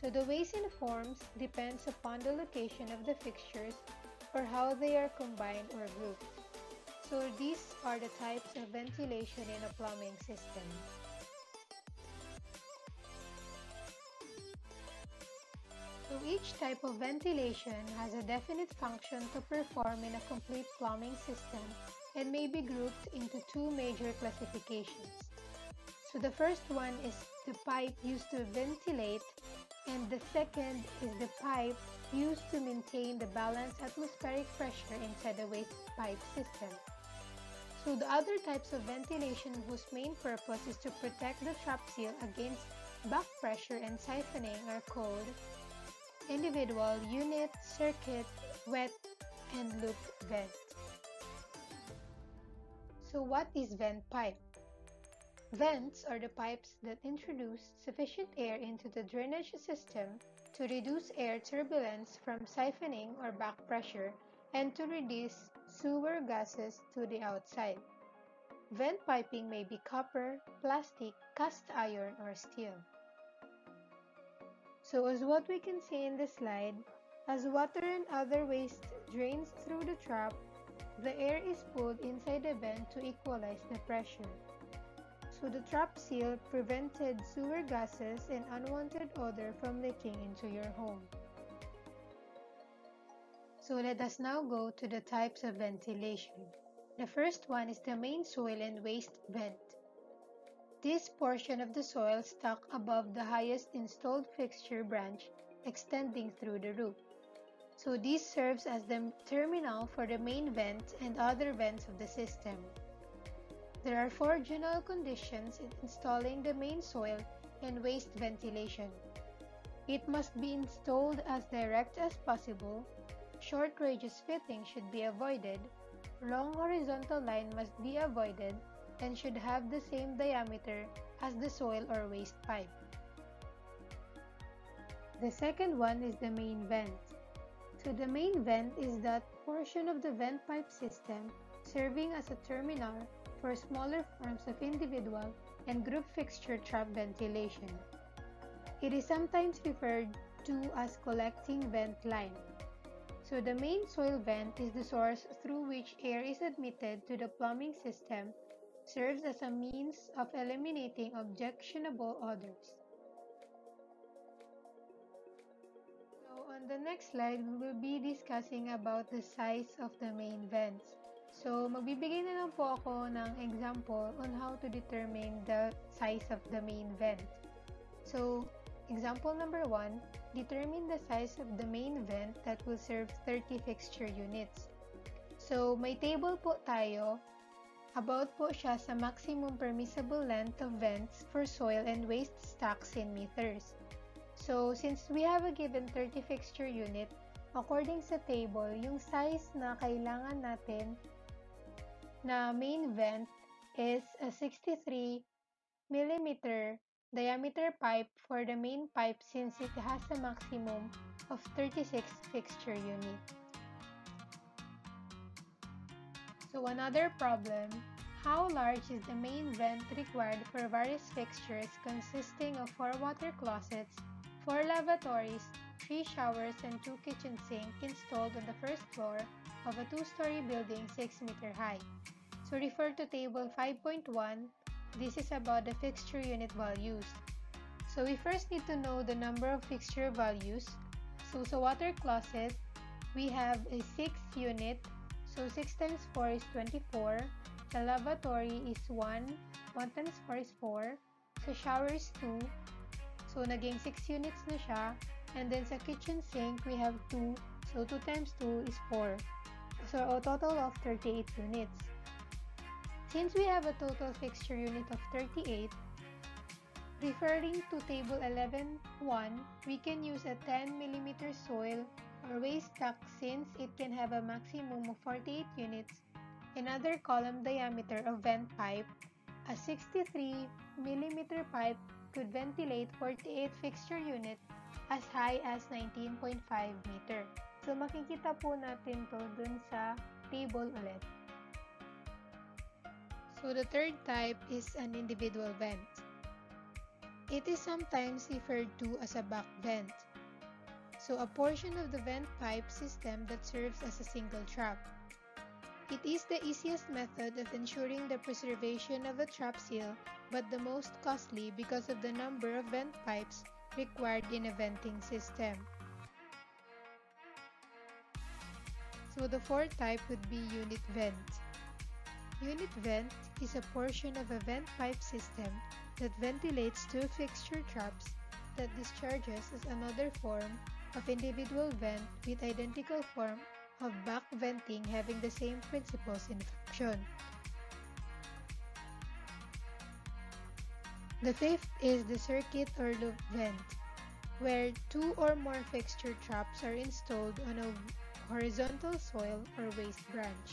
[SPEAKER 8] So the ways and forms depends upon the location of the fixtures or how they are combined or grouped. So these are the types of ventilation in a plumbing system. So each type of ventilation has a definite function to perform in a complete plumbing system and may be grouped into two major classifications. So the first one is the pipe used to ventilate and the second is the pipe used to maintain the balanced atmospheric pressure inside the waste pipe system. So the other types of ventilation whose main purpose is to protect the trap seal against back pressure and siphoning are called individual, unit, circuit, wet, and loop vent. So what is vent pipe? Vents are the pipes that introduce sufficient air into the drainage system to reduce air turbulence from siphoning or back pressure and to reduce sewer gases to the outside. Vent piping may be copper, plastic, cast iron, or steel. So as what we can see in the slide, as water and other waste drains through the trap, the air is pulled inside the vent to equalize the pressure so the trap seal prevented sewer gases and unwanted odor from leaking into your home. So let us now go to the types of ventilation. The first one is the main soil and waste vent. This portion of the soil stack above the highest installed fixture branch extending through the roof. So this serves as the terminal for the main vent and other vents of the system. There are four general conditions in installing the main soil and waste ventilation. It must be installed as direct as possible, short radius fitting should be avoided, long horizontal line must be avoided, and should have the same diameter as the soil or waste pipe. The second one is the main vent. So the main vent is that portion of the vent pipe system serving as a terminal for smaller forms of individual and group fixture trap ventilation. It is sometimes referred to as collecting vent line. So the main soil vent is the source through which air is admitted to the plumbing system, serves as a means of eliminating objectionable odors. So on the next slide, we will be discussing about the size of the main vents. So, magbibigay na lang po ako ng example on how to determine the size of the main vent. So, example number 1, determine the size of the main vent that will serve 30 fixture units. So, may table po tayo. About po siya sa maximum permissible length of vents for soil and waste stacks in meters. So, since we have a given 30 fixture unit, according sa table, yung size na kailangan natin na main vent is a 63 millimeter diameter pipe for the main pipe since it has a maximum of 36 fixture unit. So another problem, how large is the main vent required for various fixtures consisting of four water closets, four lavatories, three showers, and two kitchen sinks installed on the first floor of a two-story building 6 meter high. So refer to table 5.1. This is about the fixture unit values. So we first need to know the number of fixture values. So sa water closet, we have a 6 unit. So 6 times 4 is 24. The lavatory is 1. 1 times 4 is 4. Sa shower is 2. So naging 6 units na siya. And then sa kitchen sink, we have 2. So 2 times 2 is 4. So a total of 38 units. Since we have a total fixture unit of 38, referring to table 11.1, we can use a 10 mm soil or waste stack since it can have a maximum of 48 units, another column diameter of vent pipe, a 63 mm pipe could ventilate 48 fixture unit as high as 19.5 meter. So makikita po natin to dun sa table ulit. So the third type is an individual vent. It is sometimes referred to as a back vent. So a portion of the vent pipe system that serves as a single trap. It is the easiest method of ensuring the preservation of a trap seal, but the most costly because of the number of vent pipes required in a venting system. So the fourth type would be unit vent. Unit vent is a portion of a vent pipe system that ventilates two fixture traps that discharges as another form of individual vent with identical form of back venting having the same principles in function. The fifth is the circuit or loop vent, where two or more fixture traps are installed on a horizontal soil or waste branch.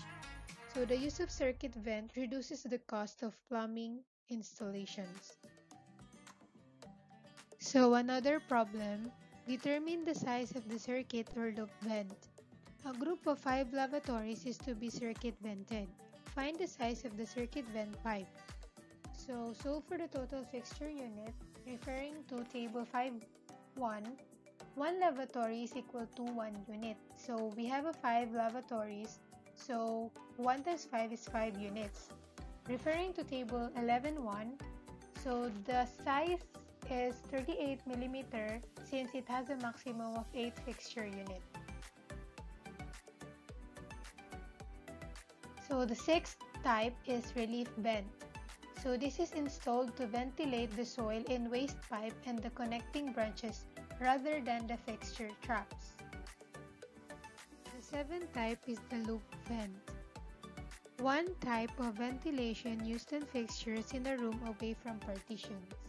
[SPEAKER 8] So the use of circuit vent reduces the cost of plumbing installations. So another problem, determine the size of the circuit or loop vent. A group of 5 lavatories is to be circuit vented. Find the size of the circuit vent pipe. So solve for the total fixture unit, referring to table 5.1, 1 One lavatory is equal to 1 unit. So we have a 5 lavatories, so 1 times 5 is 5 units. Referring to table 11.1, so the size is 38 millimeter since it has a maximum of 8 fixture unit. So the sixth type is relief vent. So this is installed to ventilate the soil in waste pipe and the connecting branches rather than the fixture traps. The seventh type is the loop vent. One type of ventilation used in fixtures in a room away from partitions.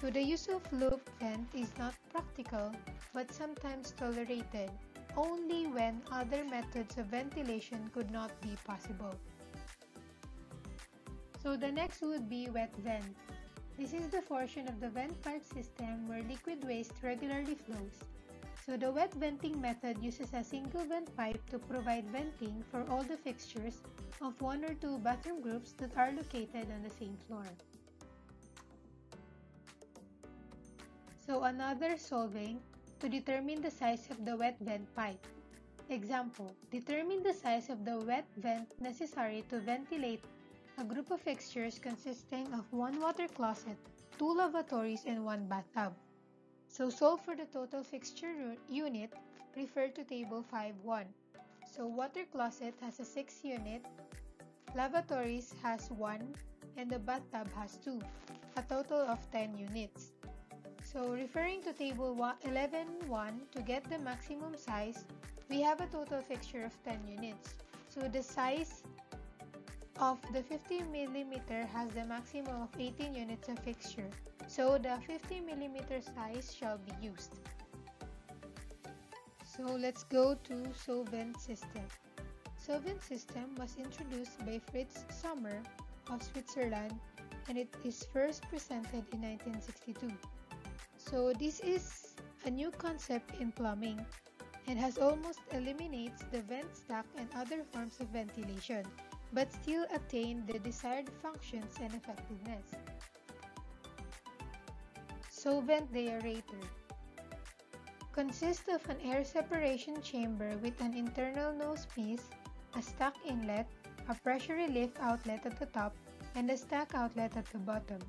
[SPEAKER 8] So the use of loop vent is not practical but sometimes tolerated only when other methods of ventilation could not be possible. So the next would be wet vent. This is the portion of the vent pipe system where liquid waste regularly flows. So the wet venting method uses a single vent pipe to provide venting for all the fixtures of one or two bathroom groups that are located on the same floor. So another solving to determine the size of the wet vent pipe. Example, determine the size of the wet vent necessary to ventilate a group of fixtures consisting of one water closet, two lavatories, and one bathtub. So solve for the total fixture unit, refer to table 5.1. So water closet has a 6 unit, lavatories has 1, and the bathtub has 2, a total of 10 units. So referring to table 11.1 to get the maximum size, we have a total fixture of 10 units. So the size of the 50 mm has the maximum of 18 units of fixture. So the 50 mm size shall be used. So let's go to Sovent system. Sovent system was introduced by Fritz Sommer of Switzerland and it is first presented in 1962. So this is a new concept in plumbing and has almost eliminates the vent stack and other forms of ventilation, but still attain the desired functions and effectiveness. Sovent deaerator consists of an air separation chamber with an internal nose piece, a stack inlet, a pressure relief outlet at the top, and a stack outlet at the bottom.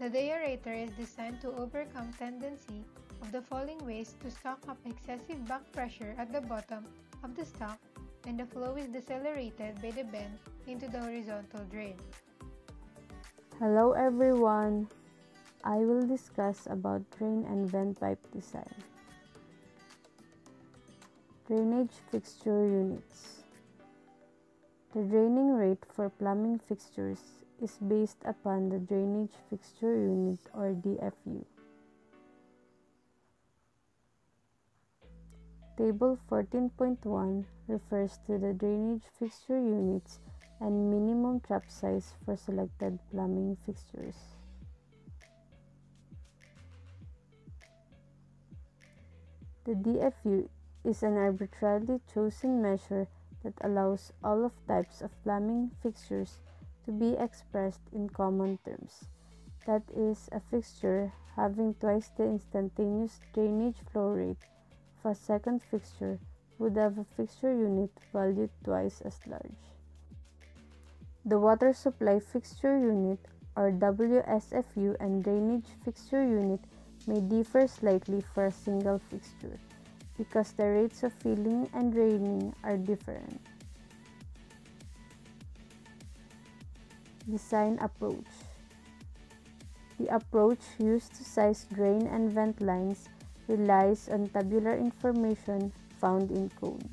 [SPEAKER 8] The deaerator is designed to overcome tendency of the falling waste to stock up excessive back pressure at the bottom of the stock and the flow is decelerated by the bend into the horizontal drain.
[SPEAKER 9] Hello everyone! I will discuss about drain and vent pipe design. Drainage fixture units. The draining rate for plumbing fixtures is based upon the Drainage Fixture Unit or DFU. Table 14.1 refers to the drainage fixture units and minimum trap size for selected plumbing fixtures. The DFU is an arbitrarily chosen measure that allows all of types of plumbing fixtures to be expressed in common terms. That is, a fixture having twice the instantaneous drainage flow rate of a second fixture would have a fixture unit valued twice as large. The water supply fixture unit or WSFU and drainage fixture unit may differ slightly for a single fixture because the rates of filling and draining are different. Design approach The approach used to size drain and vent lines relies on tabular information found in code.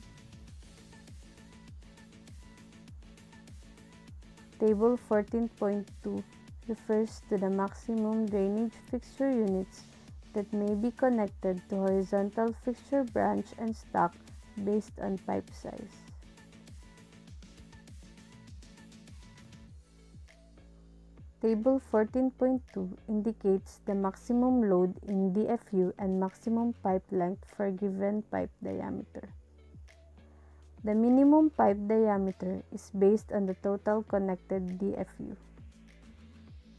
[SPEAKER 9] Table 14.2 refers to the maximum drainage fixture units that may be connected to horizontal fixture branch and stock based on pipe size. Table 14.2 indicates the maximum load in DFU and maximum pipe length for given pipe diameter. The minimum pipe diameter is based on the total connected DFU.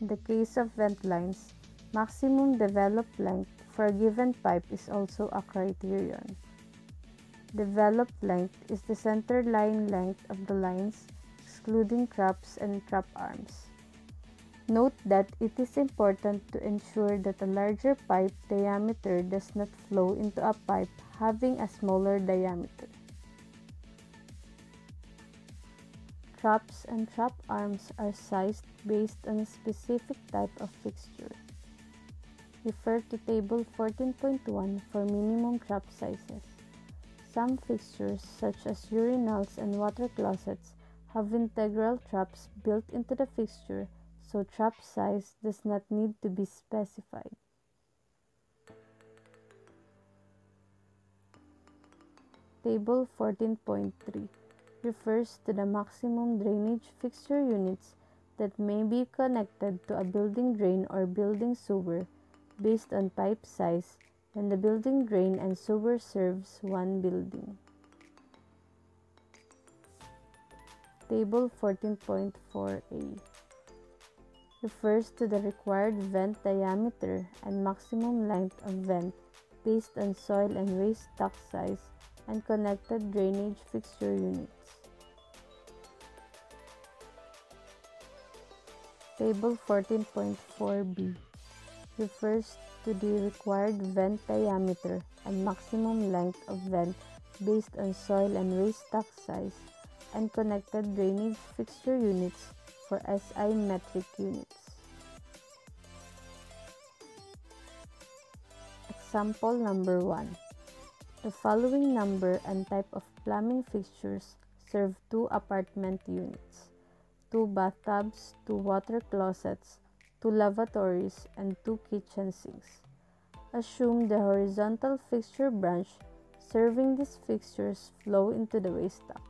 [SPEAKER 9] In the case of vent lines, maximum developed length for a given pipe is also a criterion. Developed length is the center line length of the lines, excluding traps and trap arms. Note that it is important to ensure that a larger pipe diameter does not flow into a pipe having a smaller diameter. Traps and trap arms are sized based on a specific type of fixture. Refer to Table 14.1 for minimum trap sizes. Some fixtures, such as urinals and water closets, have integral traps built into the fixture, so trap size does not need to be specified. Table 14.3 refers to the maximum drainage fixture units that may be connected to a building drain or building sewer based on pipe size when the building drain and sewer serves one building. Table 14.4a refers to the required vent diameter and maximum length of vent based on soil and waste stock size and connected drainage fixture units. Table 14.4b refers to the required vent diameter and maximum length of vent based on soil and waste stock size and connected drainage fixture units for SI metric units. Example number 1. The following number and type of plumbing fixtures serve two apartment units two bathtubs, two water closets, two lavatories, and two kitchen sinks. Assume the horizontal fixture branch serving these fixtures flow into the waste stack.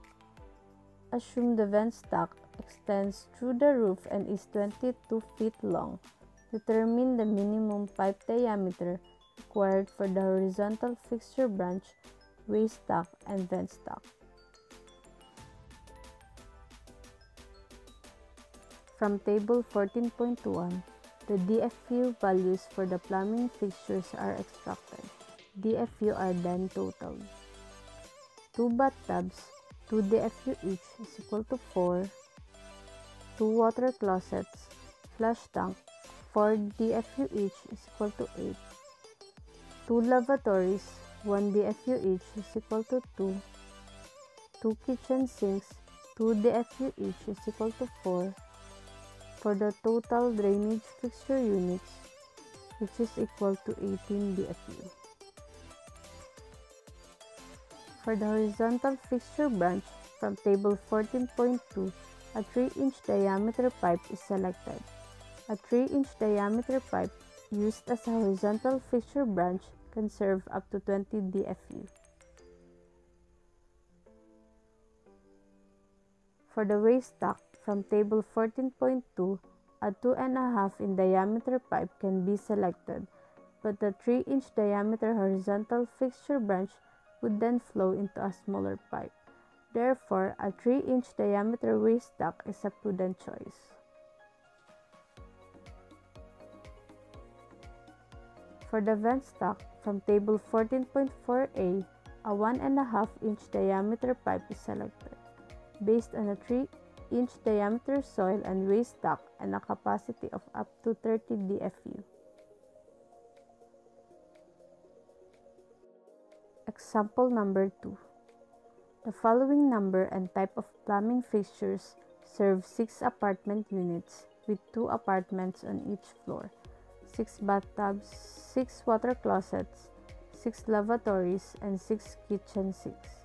[SPEAKER 9] Assume the vent stack extends through the roof and is 22 feet long. Determine the minimum pipe diameter required for the horizontal fixture branch, waste stack, and vent stack. From Table 14.1, the DFU values for the plumbing fixtures are extracted. DFU are then totaled. 2 bathtubs, 2 DFU each is equal to 4. 2 water closets, flush tank, for DFU each is equal to 8. 2 lavatories, 1 DFU each is equal to 2. 2 kitchen sinks, 2 DFU each is equal to 4 for the total drainage fixture units which is equal to 18 DFU. For the horizontal fixture branch from table 14.2, a 3-inch diameter pipe is selected. A 3-inch diameter pipe used as a horizontal fixture branch can serve up to 20 DFU. For the waste stack, from table 14.2, a 2.5 in diameter pipe can be selected, but the 3 inch diameter horizontal fixture branch would then flow into a smaller pipe. Therefore, a 3 inch diameter waste duct is a prudent choice. For the vent stack, from table 14.4a, a 1.5 inch diameter pipe is selected. Based on a 3 inch diameter soil and waste stack and a capacity of up to 30 DFU. Example number 2. The following number and type of plumbing fixtures serve 6 apartment units with 2 apartments on each floor, 6 bathtubs, 6 water closets, 6 lavatories, and 6 kitchen sinks.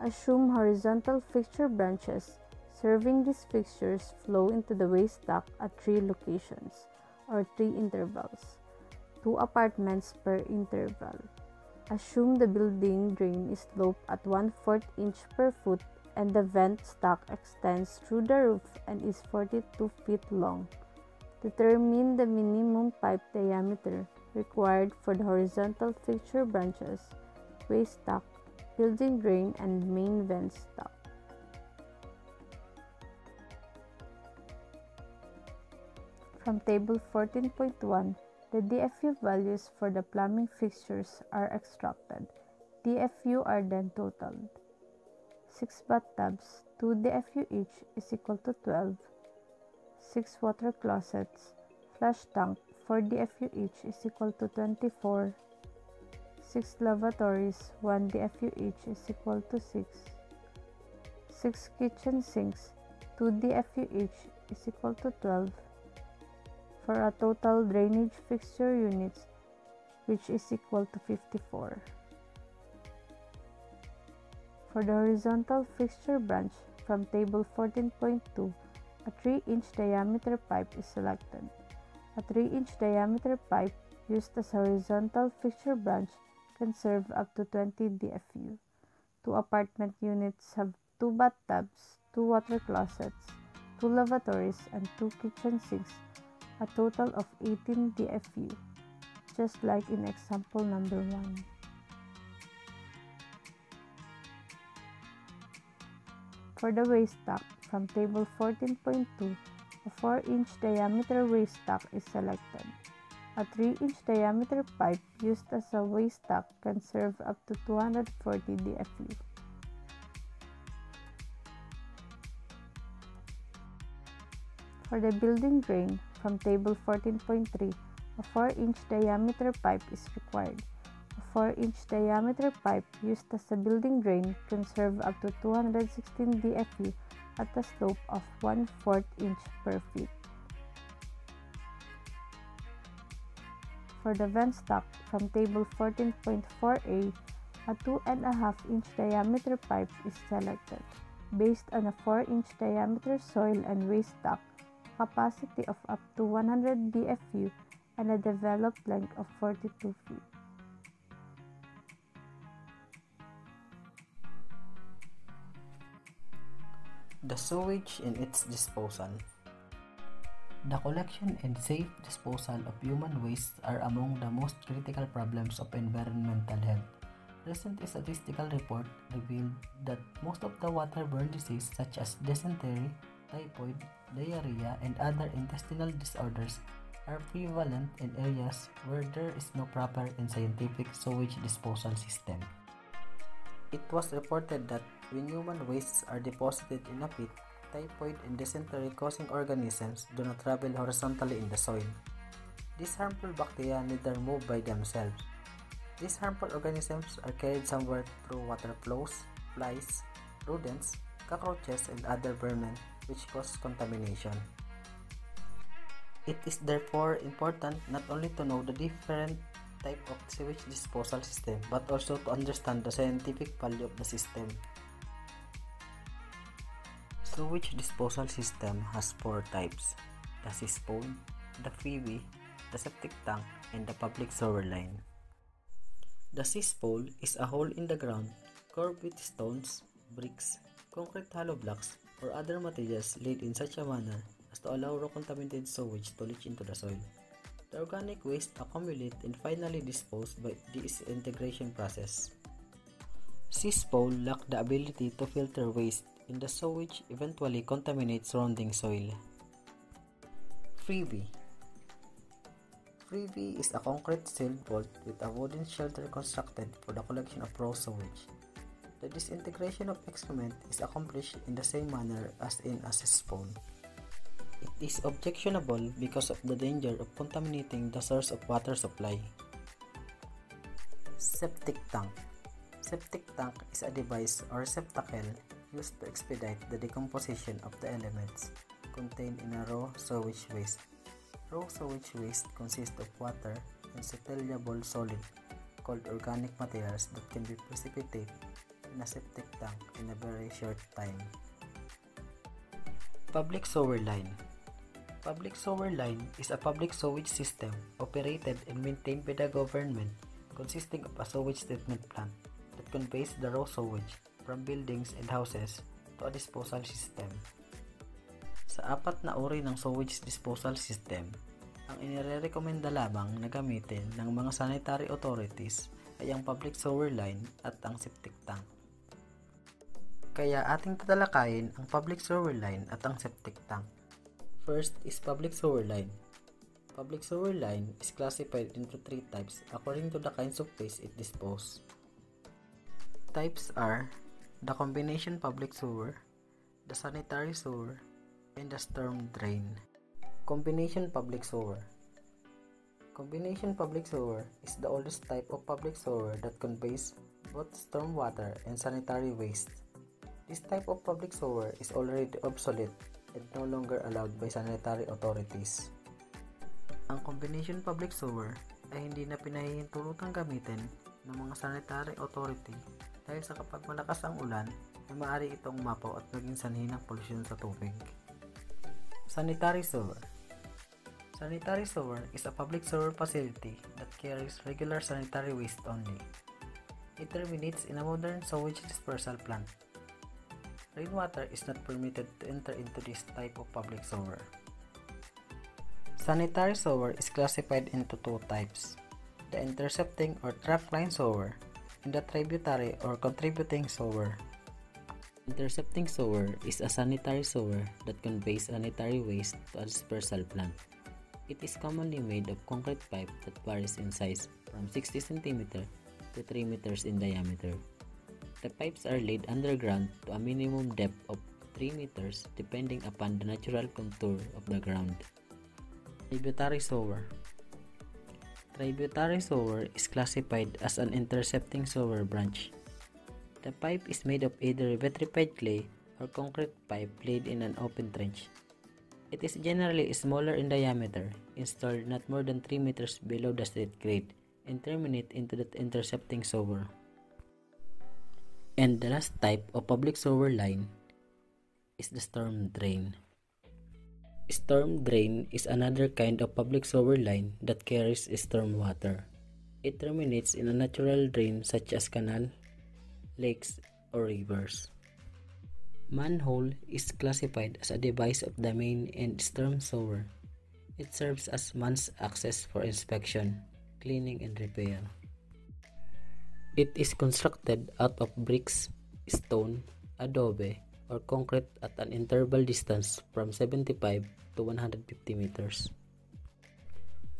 [SPEAKER 9] Assume horizontal fixture branches serving these fixtures flow into the waste stack at 3 locations or 3 intervals, 2 apartments per interval. Assume the building drain is sloped at 1 4 inch per foot and the vent stack extends through the roof and is 42 feet long. Determine the minimum pipe diameter required for the horizontal fixture branches, waste stack, building drain, and main vent stack. From Table 14.1, the DFU values for the plumbing fixtures are extracted. DFU are then totaled. 6 bathtubs, 2 DFU each is equal to 12. 6 water closets, flush tank, 4 DFU each is equal to 24. 6 lavatories, 1 DFU each is equal to 6. 6 kitchen sinks, 2 DFU each is equal to 12 for a total drainage fixture units which is equal to 54. For the horizontal fixture branch from table 14.2, a 3 inch diameter pipe is selected. A 3 inch diameter pipe used as horizontal fixture branch can serve up to 20 DFU. Two apartment units have two bathtubs, two water closets, two lavatories, and two kitchen sinks a total of 18 DFU, just like in example number 1. For the waste stack, from table 14.2, a 4-inch diameter waste stack is selected. A 3-inch diameter pipe used as a waste stack can serve up to 240 DFU. For the building drain, from table 14.3, a 4-inch diameter pipe is required. A 4-inch diameter pipe used as a building drain can serve up to 216 DFU at a slope of 1 4 inch per feet. For the vent stack from table 14.4a, a 2.5 inch diameter pipe is selected based on a 4 inch diameter soil and waste stack capacity of up to 100 DFU and a developed length of 42 feet.
[SPEAKER 10] The sewage and its disposal. The collection and safe disposal of human waste are among the most critical problems of environmental health. Recent statistical report revealed that most of the waterborne diseases such as dysentery, typhoid, diarrhea, and other intestinal disorders are prevalent in areas where there is no proper and scientific sewage disposal system. It was reported that when human wastes are deposited in a pit, typhoid and dysentery causing organisms do not travel horizontally in the soil. These harmful bacteria neither move by themselves. These harmful organisms are carried somewhere through water flows, flies, rodents, cockroaches, and other vermin which cause contamination. It is therefore important not only to know the different type of sewage disposal system but also to understand the scientific value of the system. Sewage disposal system has four types, the cesspool, the privy, the septic tank, and the public sewer line. The cesspool is a hole in the ground covered with stones, bricks, concrete hollow blocks, or other materials laid in such a manner as to allow raw contaminated sewage to leach into the soil. The organic waste accumulate and finally disposed by disintegration process. Cesspool lack the ability to filter waste and the sewage eventually contaminates surrounding soil. Privy Privy is a concrete sealed vault with a wooden shelter constructed for the collection of raw sewage. The disintegration of excrement is accomplished in the same manner as in a cesspool. It is objectionable because of the danger of contaminating the source of water supply. Septic tank Septic tank is a device or receptacle used to expedite the decomposition of the elements contained in a raw sewage waste. Raw sewage waste consists of water and soluble solid called organic materials that can be precipitated in a septic tank in a very short time. Public sewer line Public sewer line is a public sewage system operated and maintained by the government consisting of a sewage treatment plant that conveys the raw sewage from buildings and houses to a disposal system. Sa apat na uri ng sewage disposal system, ang inirekomenda lamang na gamitin ng mga sanitary authorities ay ang public sewer line at ang septic tank. Kaya ating tatalakayin ang public sewer line at ang septic tank. First is public sewer line. Public sewer line is classified into three types according to the kinds of waste it disposes. Types are the combination public sewer, the sanitary sewer, and the storm drain. Combination public sewer. Combination public sewer is the oldest type of public sewer that conveys both stormwater and sanitary waste. This type of public sewer is already obsolete and no longer allowed by sanitary authorities. Ang combination public sewer ay hindi na pinahihintulutang gamitin ng mga sanitary authority dahil sa kapag malakas ang ulan ay maaari itong mapaw at maging sanhi ng polusyon sa tubig. Sanitary sewer Sanitary sewer is a public sewer facility that carries regular sanitary waste only. It terminates in a modern sewage dispersal plant Rainwater is not permitted to enter into this type of public sewer. Sanitary sewer is classified into two types, the intercepting or trunk line sewer and the tributary or contributing sewer. Intercepting sewer is a sanitary sewer that conveys sanitary waste to a dispersal plant. It is commonly made of concrete pipe that varies in size from 60 cm to 3 meters in diameter. The pipes are laid underground to a minimum depth of 3 meters depending upon the natural contour of the ground. Tributary sewer Tributary sewer is classified as an intercepting sewer branch. The pipe is made of either vitrified clay or concrete pipe laid in an open trench. It is generally smaller in diameter, installed not more than 3 meters below the street grade, and terminate into the intercepting sewer. And the last type of public sewer line is the storm drain. Storm drain is another kind of public sewer line that carries storm water. It terminates in a natural drain such as canal, lakes, or rivers. Manhole is classified as a device of the main and storm sewer. It serves as man's access for inspection, cleaning, and repair. It is constructed out of bricks, stone, adobe, or concrete at an interval distance from 75 to 150 meters.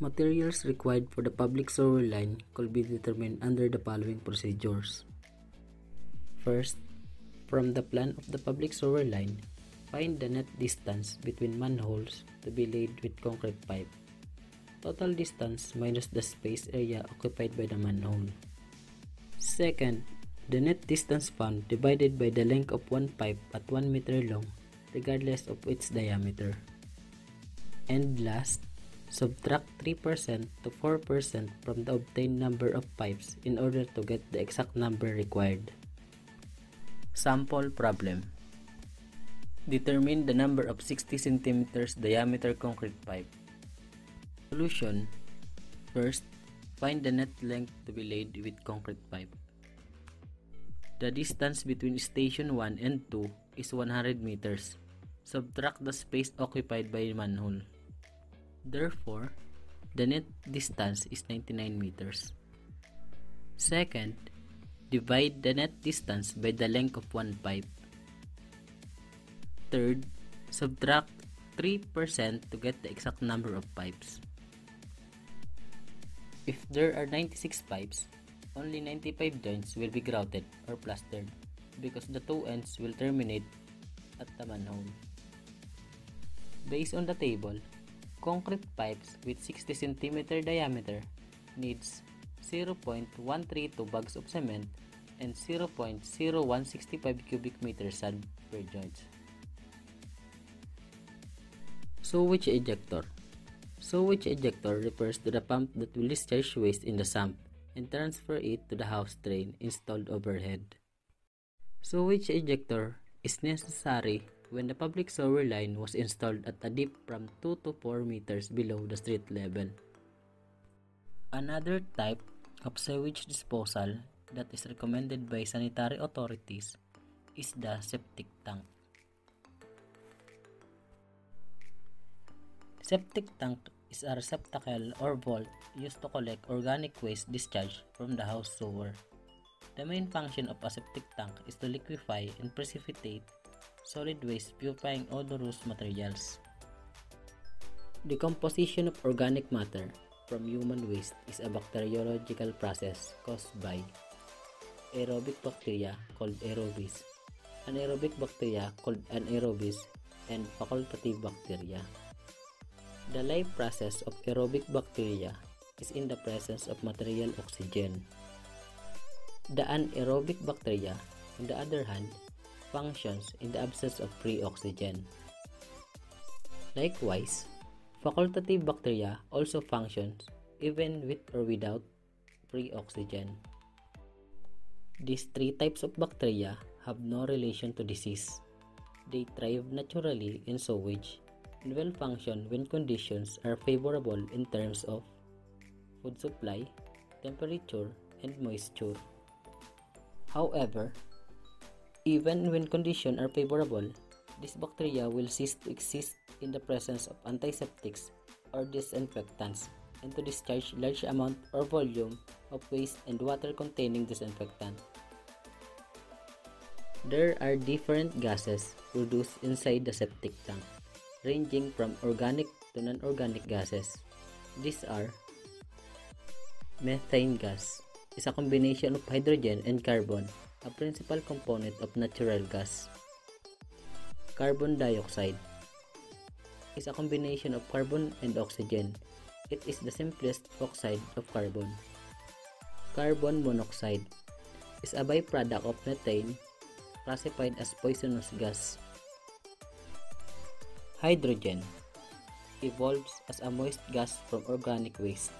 [SPEAKER 10] Materials required for the public sewer line could be determined under the following procedures. First, from the plan of the public sewer line, find the net distance between manholes to be laid with concrete pipe. Total distance minus the space area occupied by the manhole. Second, the net distance found divided by the length of one pipe at 1 meter long regardless of its diameter. And last, subtract 3% to 4% from the obtained number of pipes in order to get the exact number required. Sample problem Determine the number of 60 cm diameter concrete pipe. Solution First, Find the net length to be laid with concrete pipe. The distance between station 1 and 2 is 100 meters. Subtract the space occupied by manhole. Therefore, the net distance is 99 meters. Second, divide the net distance by the length of one pipe. Third, subtract 3% to get the exact number of pipes. If there are 96 pipes, only 95 joints will be grouted or plastered. because the two ends will terminate at the manhole. Based on the table, concrete pipes with 60 cm diameter needs 0.132 bags of cement and 0.0165 cubic meters sand per joint. Sewage ejector Sewage ejector refers to the pump that will discharge waste in the sump and transfer it to the house drain installed overhead. Sewage ejector is necessary when the public sewer line was installed at a depth from 2 to 4 meters below the street level. Another type of sewage disposal that is recommended by sanitary authorities is the septic tank. Septic tank is a receptacle or vault used to collect organic waste discharged from the house sewer. The main function of a septic tank is to liquefy and precipitate solid waste purifying odorous materials. The decomposition of organic matter from human waste is a bacteriological process caused by aerobic bacteria called aerobes, anaerobic bacteria called anaerobes, and facultative bacteria. The life process of aerobic bacteria is in the presence of material oxygen. The anaerobic bacteria, on the other hand, functions in the absence of free oxygen. Likewise, facultative bacteria also functions even with or without free oxygen. These three types of bacteria have no relation to disease. They thrive naturally in sewage and will function when conditions are favorable in terms of food supply, temperature, and moisture. However, even when conditions are favorable, this bacteria will cease to exist in the presence of antiseptics or disinfectants and to discharge large amount or volume of waste and water containing disinfectant. There are different gases produced inside the septic tank, ranging from organic to non-organic gases. These are methane gas, is a combination of hydrogen and carbon, a principal component of natural gas. Carbon dioxide is a combination of carbon and oxygen. It is the simplest oxide of carbon. Carbon monoxide is a byproduct of methane classified as poisonous gas. Hydrogen evolves as a moist gas from organic waste.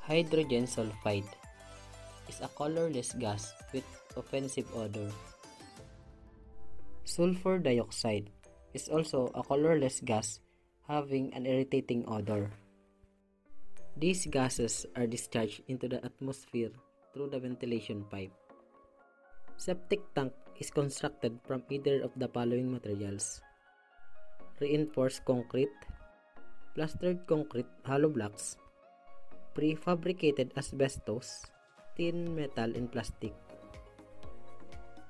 [SPEAKER 10] Hydrogen sulfide is a colorless gas with offensive odor. Sulfur dioxide is also a colorless gas having an irritating odor. These gases are discharged into the atmosphere through the ventilation pipe. Septic tank is constructed from either of the following materials. Reinforced concrete, plastered concrete hollow blocks, prefabricated asbestos, tin metal, and plastic.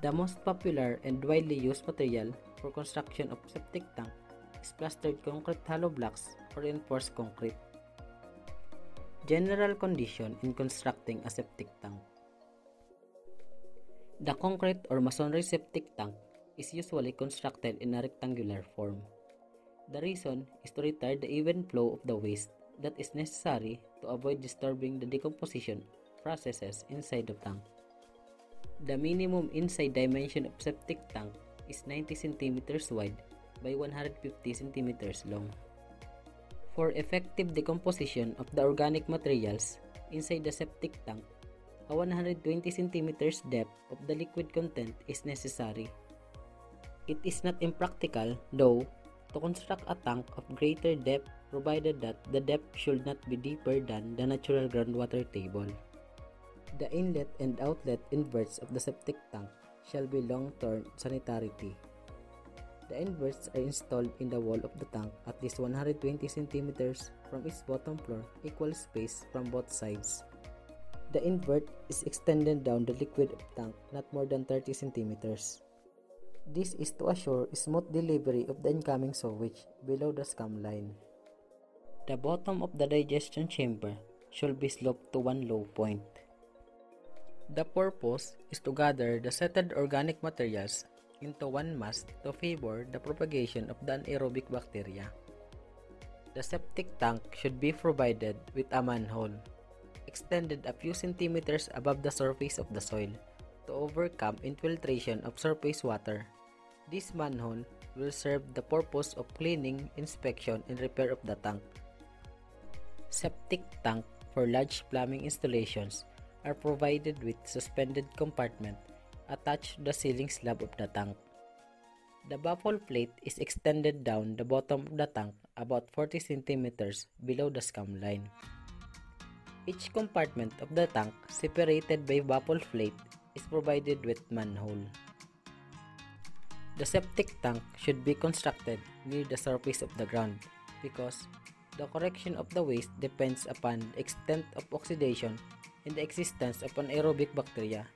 [SPEAKER 10] The most popular and widely used material for construction of septic tank is plastered concrete hollow blocks or reinforced concrete. General condition in constructing a septic tank. The concrete or masonry septic tank is usually constructed in a rectangular form. The reason is to retard the even flow of the waste that is necessary to avoid disturbing the decomposition processes inside the tank. The minimum inside dimension of septic tank is 90 cm wide by 150 cm long. For effective decomposition of the organic materials inside the septic tank, a 120 cm depth of the liquid content is necessary. It is not impractical, though, to construct a tank of greater depth provided that the depth should not be deeper than the natural groundwater table. The inlet and outlet inverts of the septic tank shall be long-term sanitarity. The inverts are installed in the wall of the tank at least 120 cm from its bottom floor, equal space from both sides. The invert is extended down the liquid tank not more than 30 cm. This is to assure smooth delivery of the incoming sewage below the scum line. The bottom of the digestion chamber should be sloped to one low point. The purpose is to gather the settled organic materials into one mass to favor the propagation of the anaerobic bacteria. The septic tank should be provided with a manhole, extended a few centimeters above the surface of the soil to overcome infiltration of surface water. This manhole will serve the purpose of cleaning, inspection, and repair of the tank. Septic tank for large plumbing installations are provided with suspended compartment attached to the ceiling slab of the tank. The baffle plate is extended down the bottom of the tank about 40 centimeters below the scum line. Each compartment of the tank separated by baffle plate is provided with manhole. The septic tank should be constructed near the surface of the ground because the correction of the waste depends upon the extent of oxidation and the existence of anaerobic bacteria,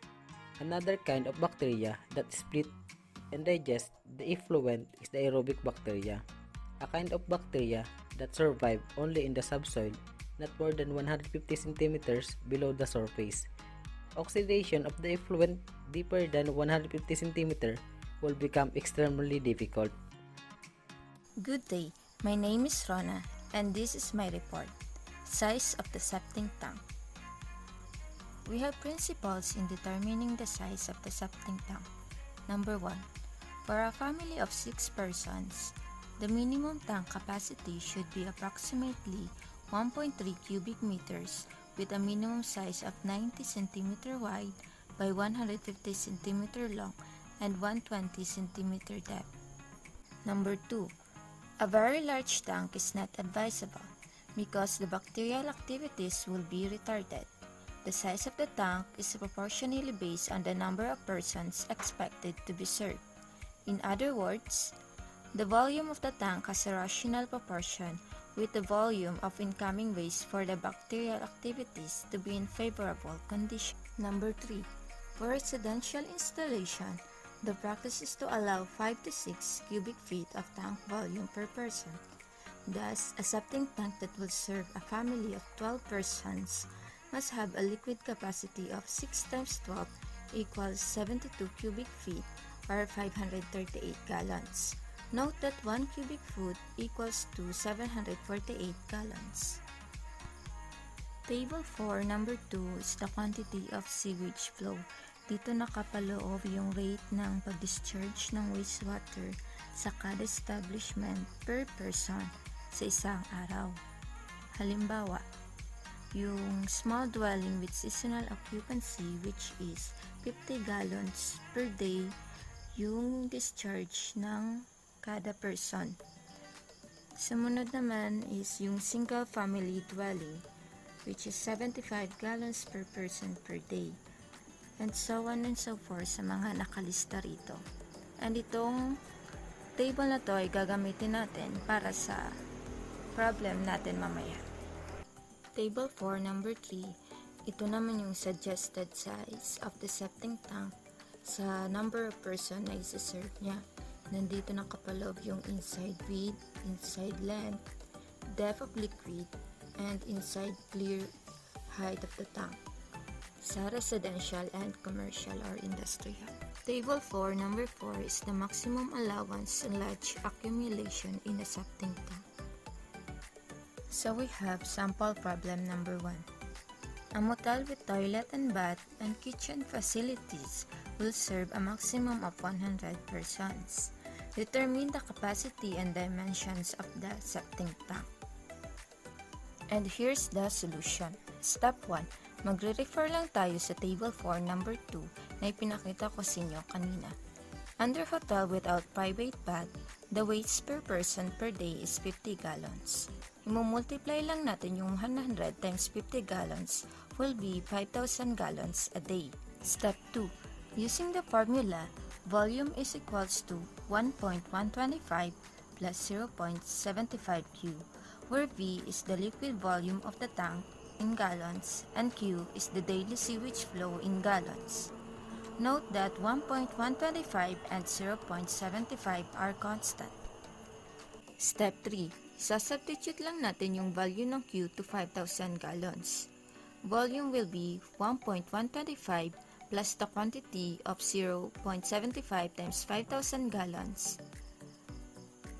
[SPEAKER 10] another kind of bacteria that split and digest the effluent is the aerobic bacteria, a kind of bacteria that survive only in the subsoil not more than 150 centimeters below the surface. Oxidation of the effluent deeper than 150 centimeter will become extremely difficult.
[SPEAKER 11] Good day, my name is Rona and this is my report. Size of the septic tank. We have principles in determining the size of the septic tank. Number 1. For a family of 6 persons, the minimum tank capacity should be approximately 1.3 cubic meters with a minimum size of 90 cm wide by 150 cm long and 120 cm depth. Number 2. A very large tank is not advisable because the bacterial activities will be retarded. The size of the tank is proportionally based on the number of persons expected to be served. In other words, the volume of the tank has a rational proportion with the volume of incoming waste for the bacterial activities to be in favorable condition. Number 3. For residential installation, the practice is to allow 5 to 6 cubic feet of tank volume per person. Thus, a septic tank that will serve a family of 12 persons must have a liquid capacity of 6 times 12 equals 72 cubic feet or 538 gallons. Note that 1 cubic foot equals to 748 gallons. Table 4, number 2 is the quantity of sewage flow. Dito nakapaloob yung rate ng pag-discharge ng wastewater sa kada establishment per person sa isang araw. Halimbawa, yung small dwelling with seasonal occupancy which is 50 gallons per day yung discharge ng kada person. Sumunod naman is yung single family dwelling which is 75 gallons per person per day and so on and so forth sa mga nakalista rito. And itong table na to ay gagamitin natin para sa problem natin mamaya. Table 4, number 3, ito naman yung suggested size of the septic tank sa number of person na isi-serve niya. Nandito nakapaloob yung inside width, inside length, depth of liquid, and inside clear height of the tank sa residential and commercial or industrial. Table 4, number 4 is the maximum allowance sludge accumulation in a septic tank. So we have sample problem number 1. A motel with toilet and bath and kitchen facilities will serve a maximum of 100 persons. Determine the capacity and dimensions of the septic tank. And here's the solution. Step 1. Magre-refer lang tayo sa Table 4 number 2 na ipinakita ko sa inyo kanina. Under hotel without private bath, the waste per person per day is 50 gallons. Imumultiply lang natin yung 100 times 50 gallons will be 5,000 gallons a day. Step 2. Using the formula, volume is equals to 1.125 plus 0.75 Q, where V is the liquid volume of the tank in gallons and Q is the daily sewage flow in gallons. Note that 1.125 and 0.75 are constant. Step 3. Sasubstitute lang natin yung value ng Q to 5,000 gallons. Volume will be 1.125 plus the quantity of 0.75 times 5,000 gallons,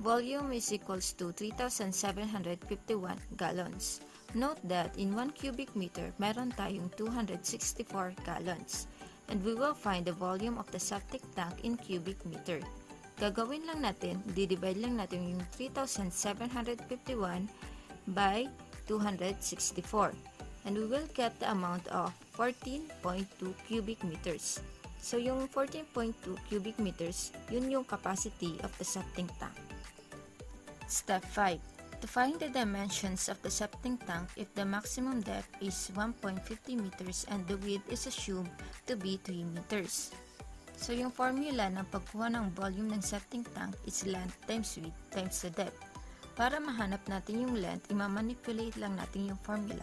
[SPEAKER 11] volume is equals to 3,751 gallons. Note that in 1 cubic meter, meron tayong 264 gallons. And we will find the volume of the septic tank in cubic meter. Gagawin lang natin, didivide lang natin yung 3,751 by 264. And we will get the amount of 14.2 cubic meters. So yung 14.2 cubic meters, yun yung capacity of the septic tank. Step 5. To find the dimensions of the septic tank if the maximum depth is 1.50 meters and the width is assumed to be 3 meters. So yung formula ng pagkuha ng volume ng septic tank is length times width times the depth. Para mahanap natin yung length, imamanipulate lang natin yung formula.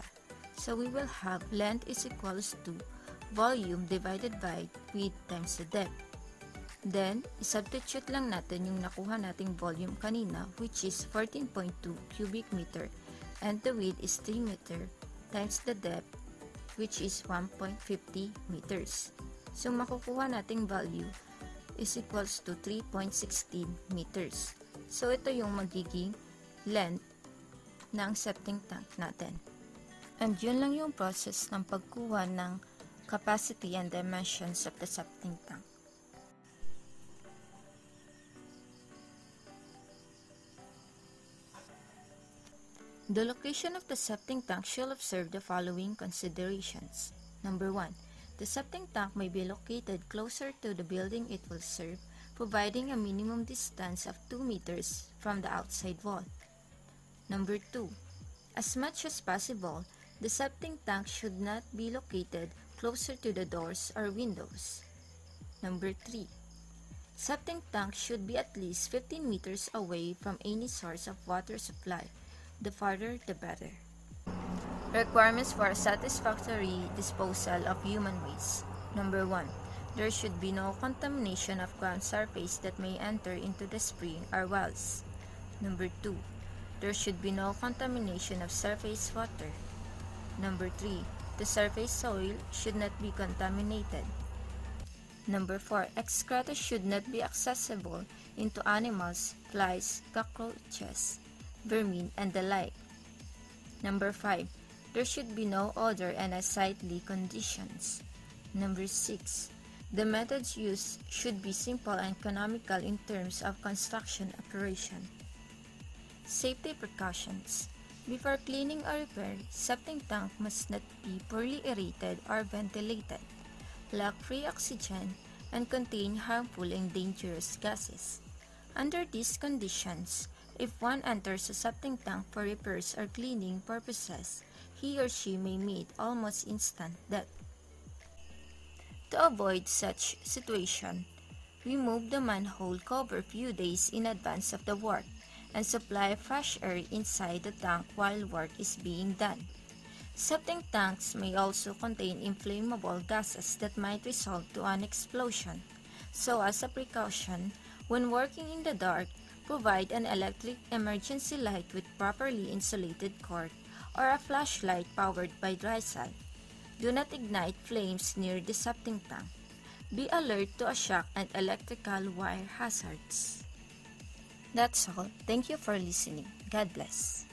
[SPEAKER 11] So we will have length is equals to volume divided by width times the depth. Then, substitute lang natin yung nakuha nating volume kanina which is 14.2 cubic meter and the width is 3 meter times the depth which is 1.50 meters. So, makukuha nating value is equals to 3.16 meters. So, ito yung magiging length ng septic tank natin. And yun lang yung process ng pagkuha ng capacity and dimensions of the septic tank. The location of the septic tank shall observe the following considerations. Number 1. The septic tank may be located closer to the building it will serve, providing a minimum distance of 2 meters from the outside wall. Number 2. As much as possible, the septic tank should not be located closer to the doors or windows. Number 3. Septic tank should be at least 15 meters away from any source of water supply the farther the better. Requirements for a satisfactory disposal of human waste. Number 1. There should be no contamination of ground surface that may enter into the spring or wells. Number 2. There should be no contamination of surface water. Number 3. The surface soil should not be contaminated. Number 4. Excreta should not be accessible into animals, flies, cockroaches, vermin, and the like. Number 5. There should be no odor and unsightly conditions. Number 6. The methods used should be simple and economical in terms of construction operation. Safety precautions. Before cleaning or repair, septic tank must not be poorly aerated or ventilated, lack free oxygen, and contain harmful and dangerous gases. Under these conditions, if one enters a septic tank for repairs or cleaning purposes, he or she may meet almost instant death. To avoid such situation, remove the manhole cover few days in advance of the work and supply fresh air inside the tank while work is being done. Septic tanks may also contain inflammable gases that might result to an explosion. So as a precaution, when working in the dark, Provide an electric emergency light with properly insulated cord or a flashlight powered by dry cell. Do not ignite flames near the septic tank. Be alert to a shock and electrical wire hazards. That's all. Thank you for listening. God bless.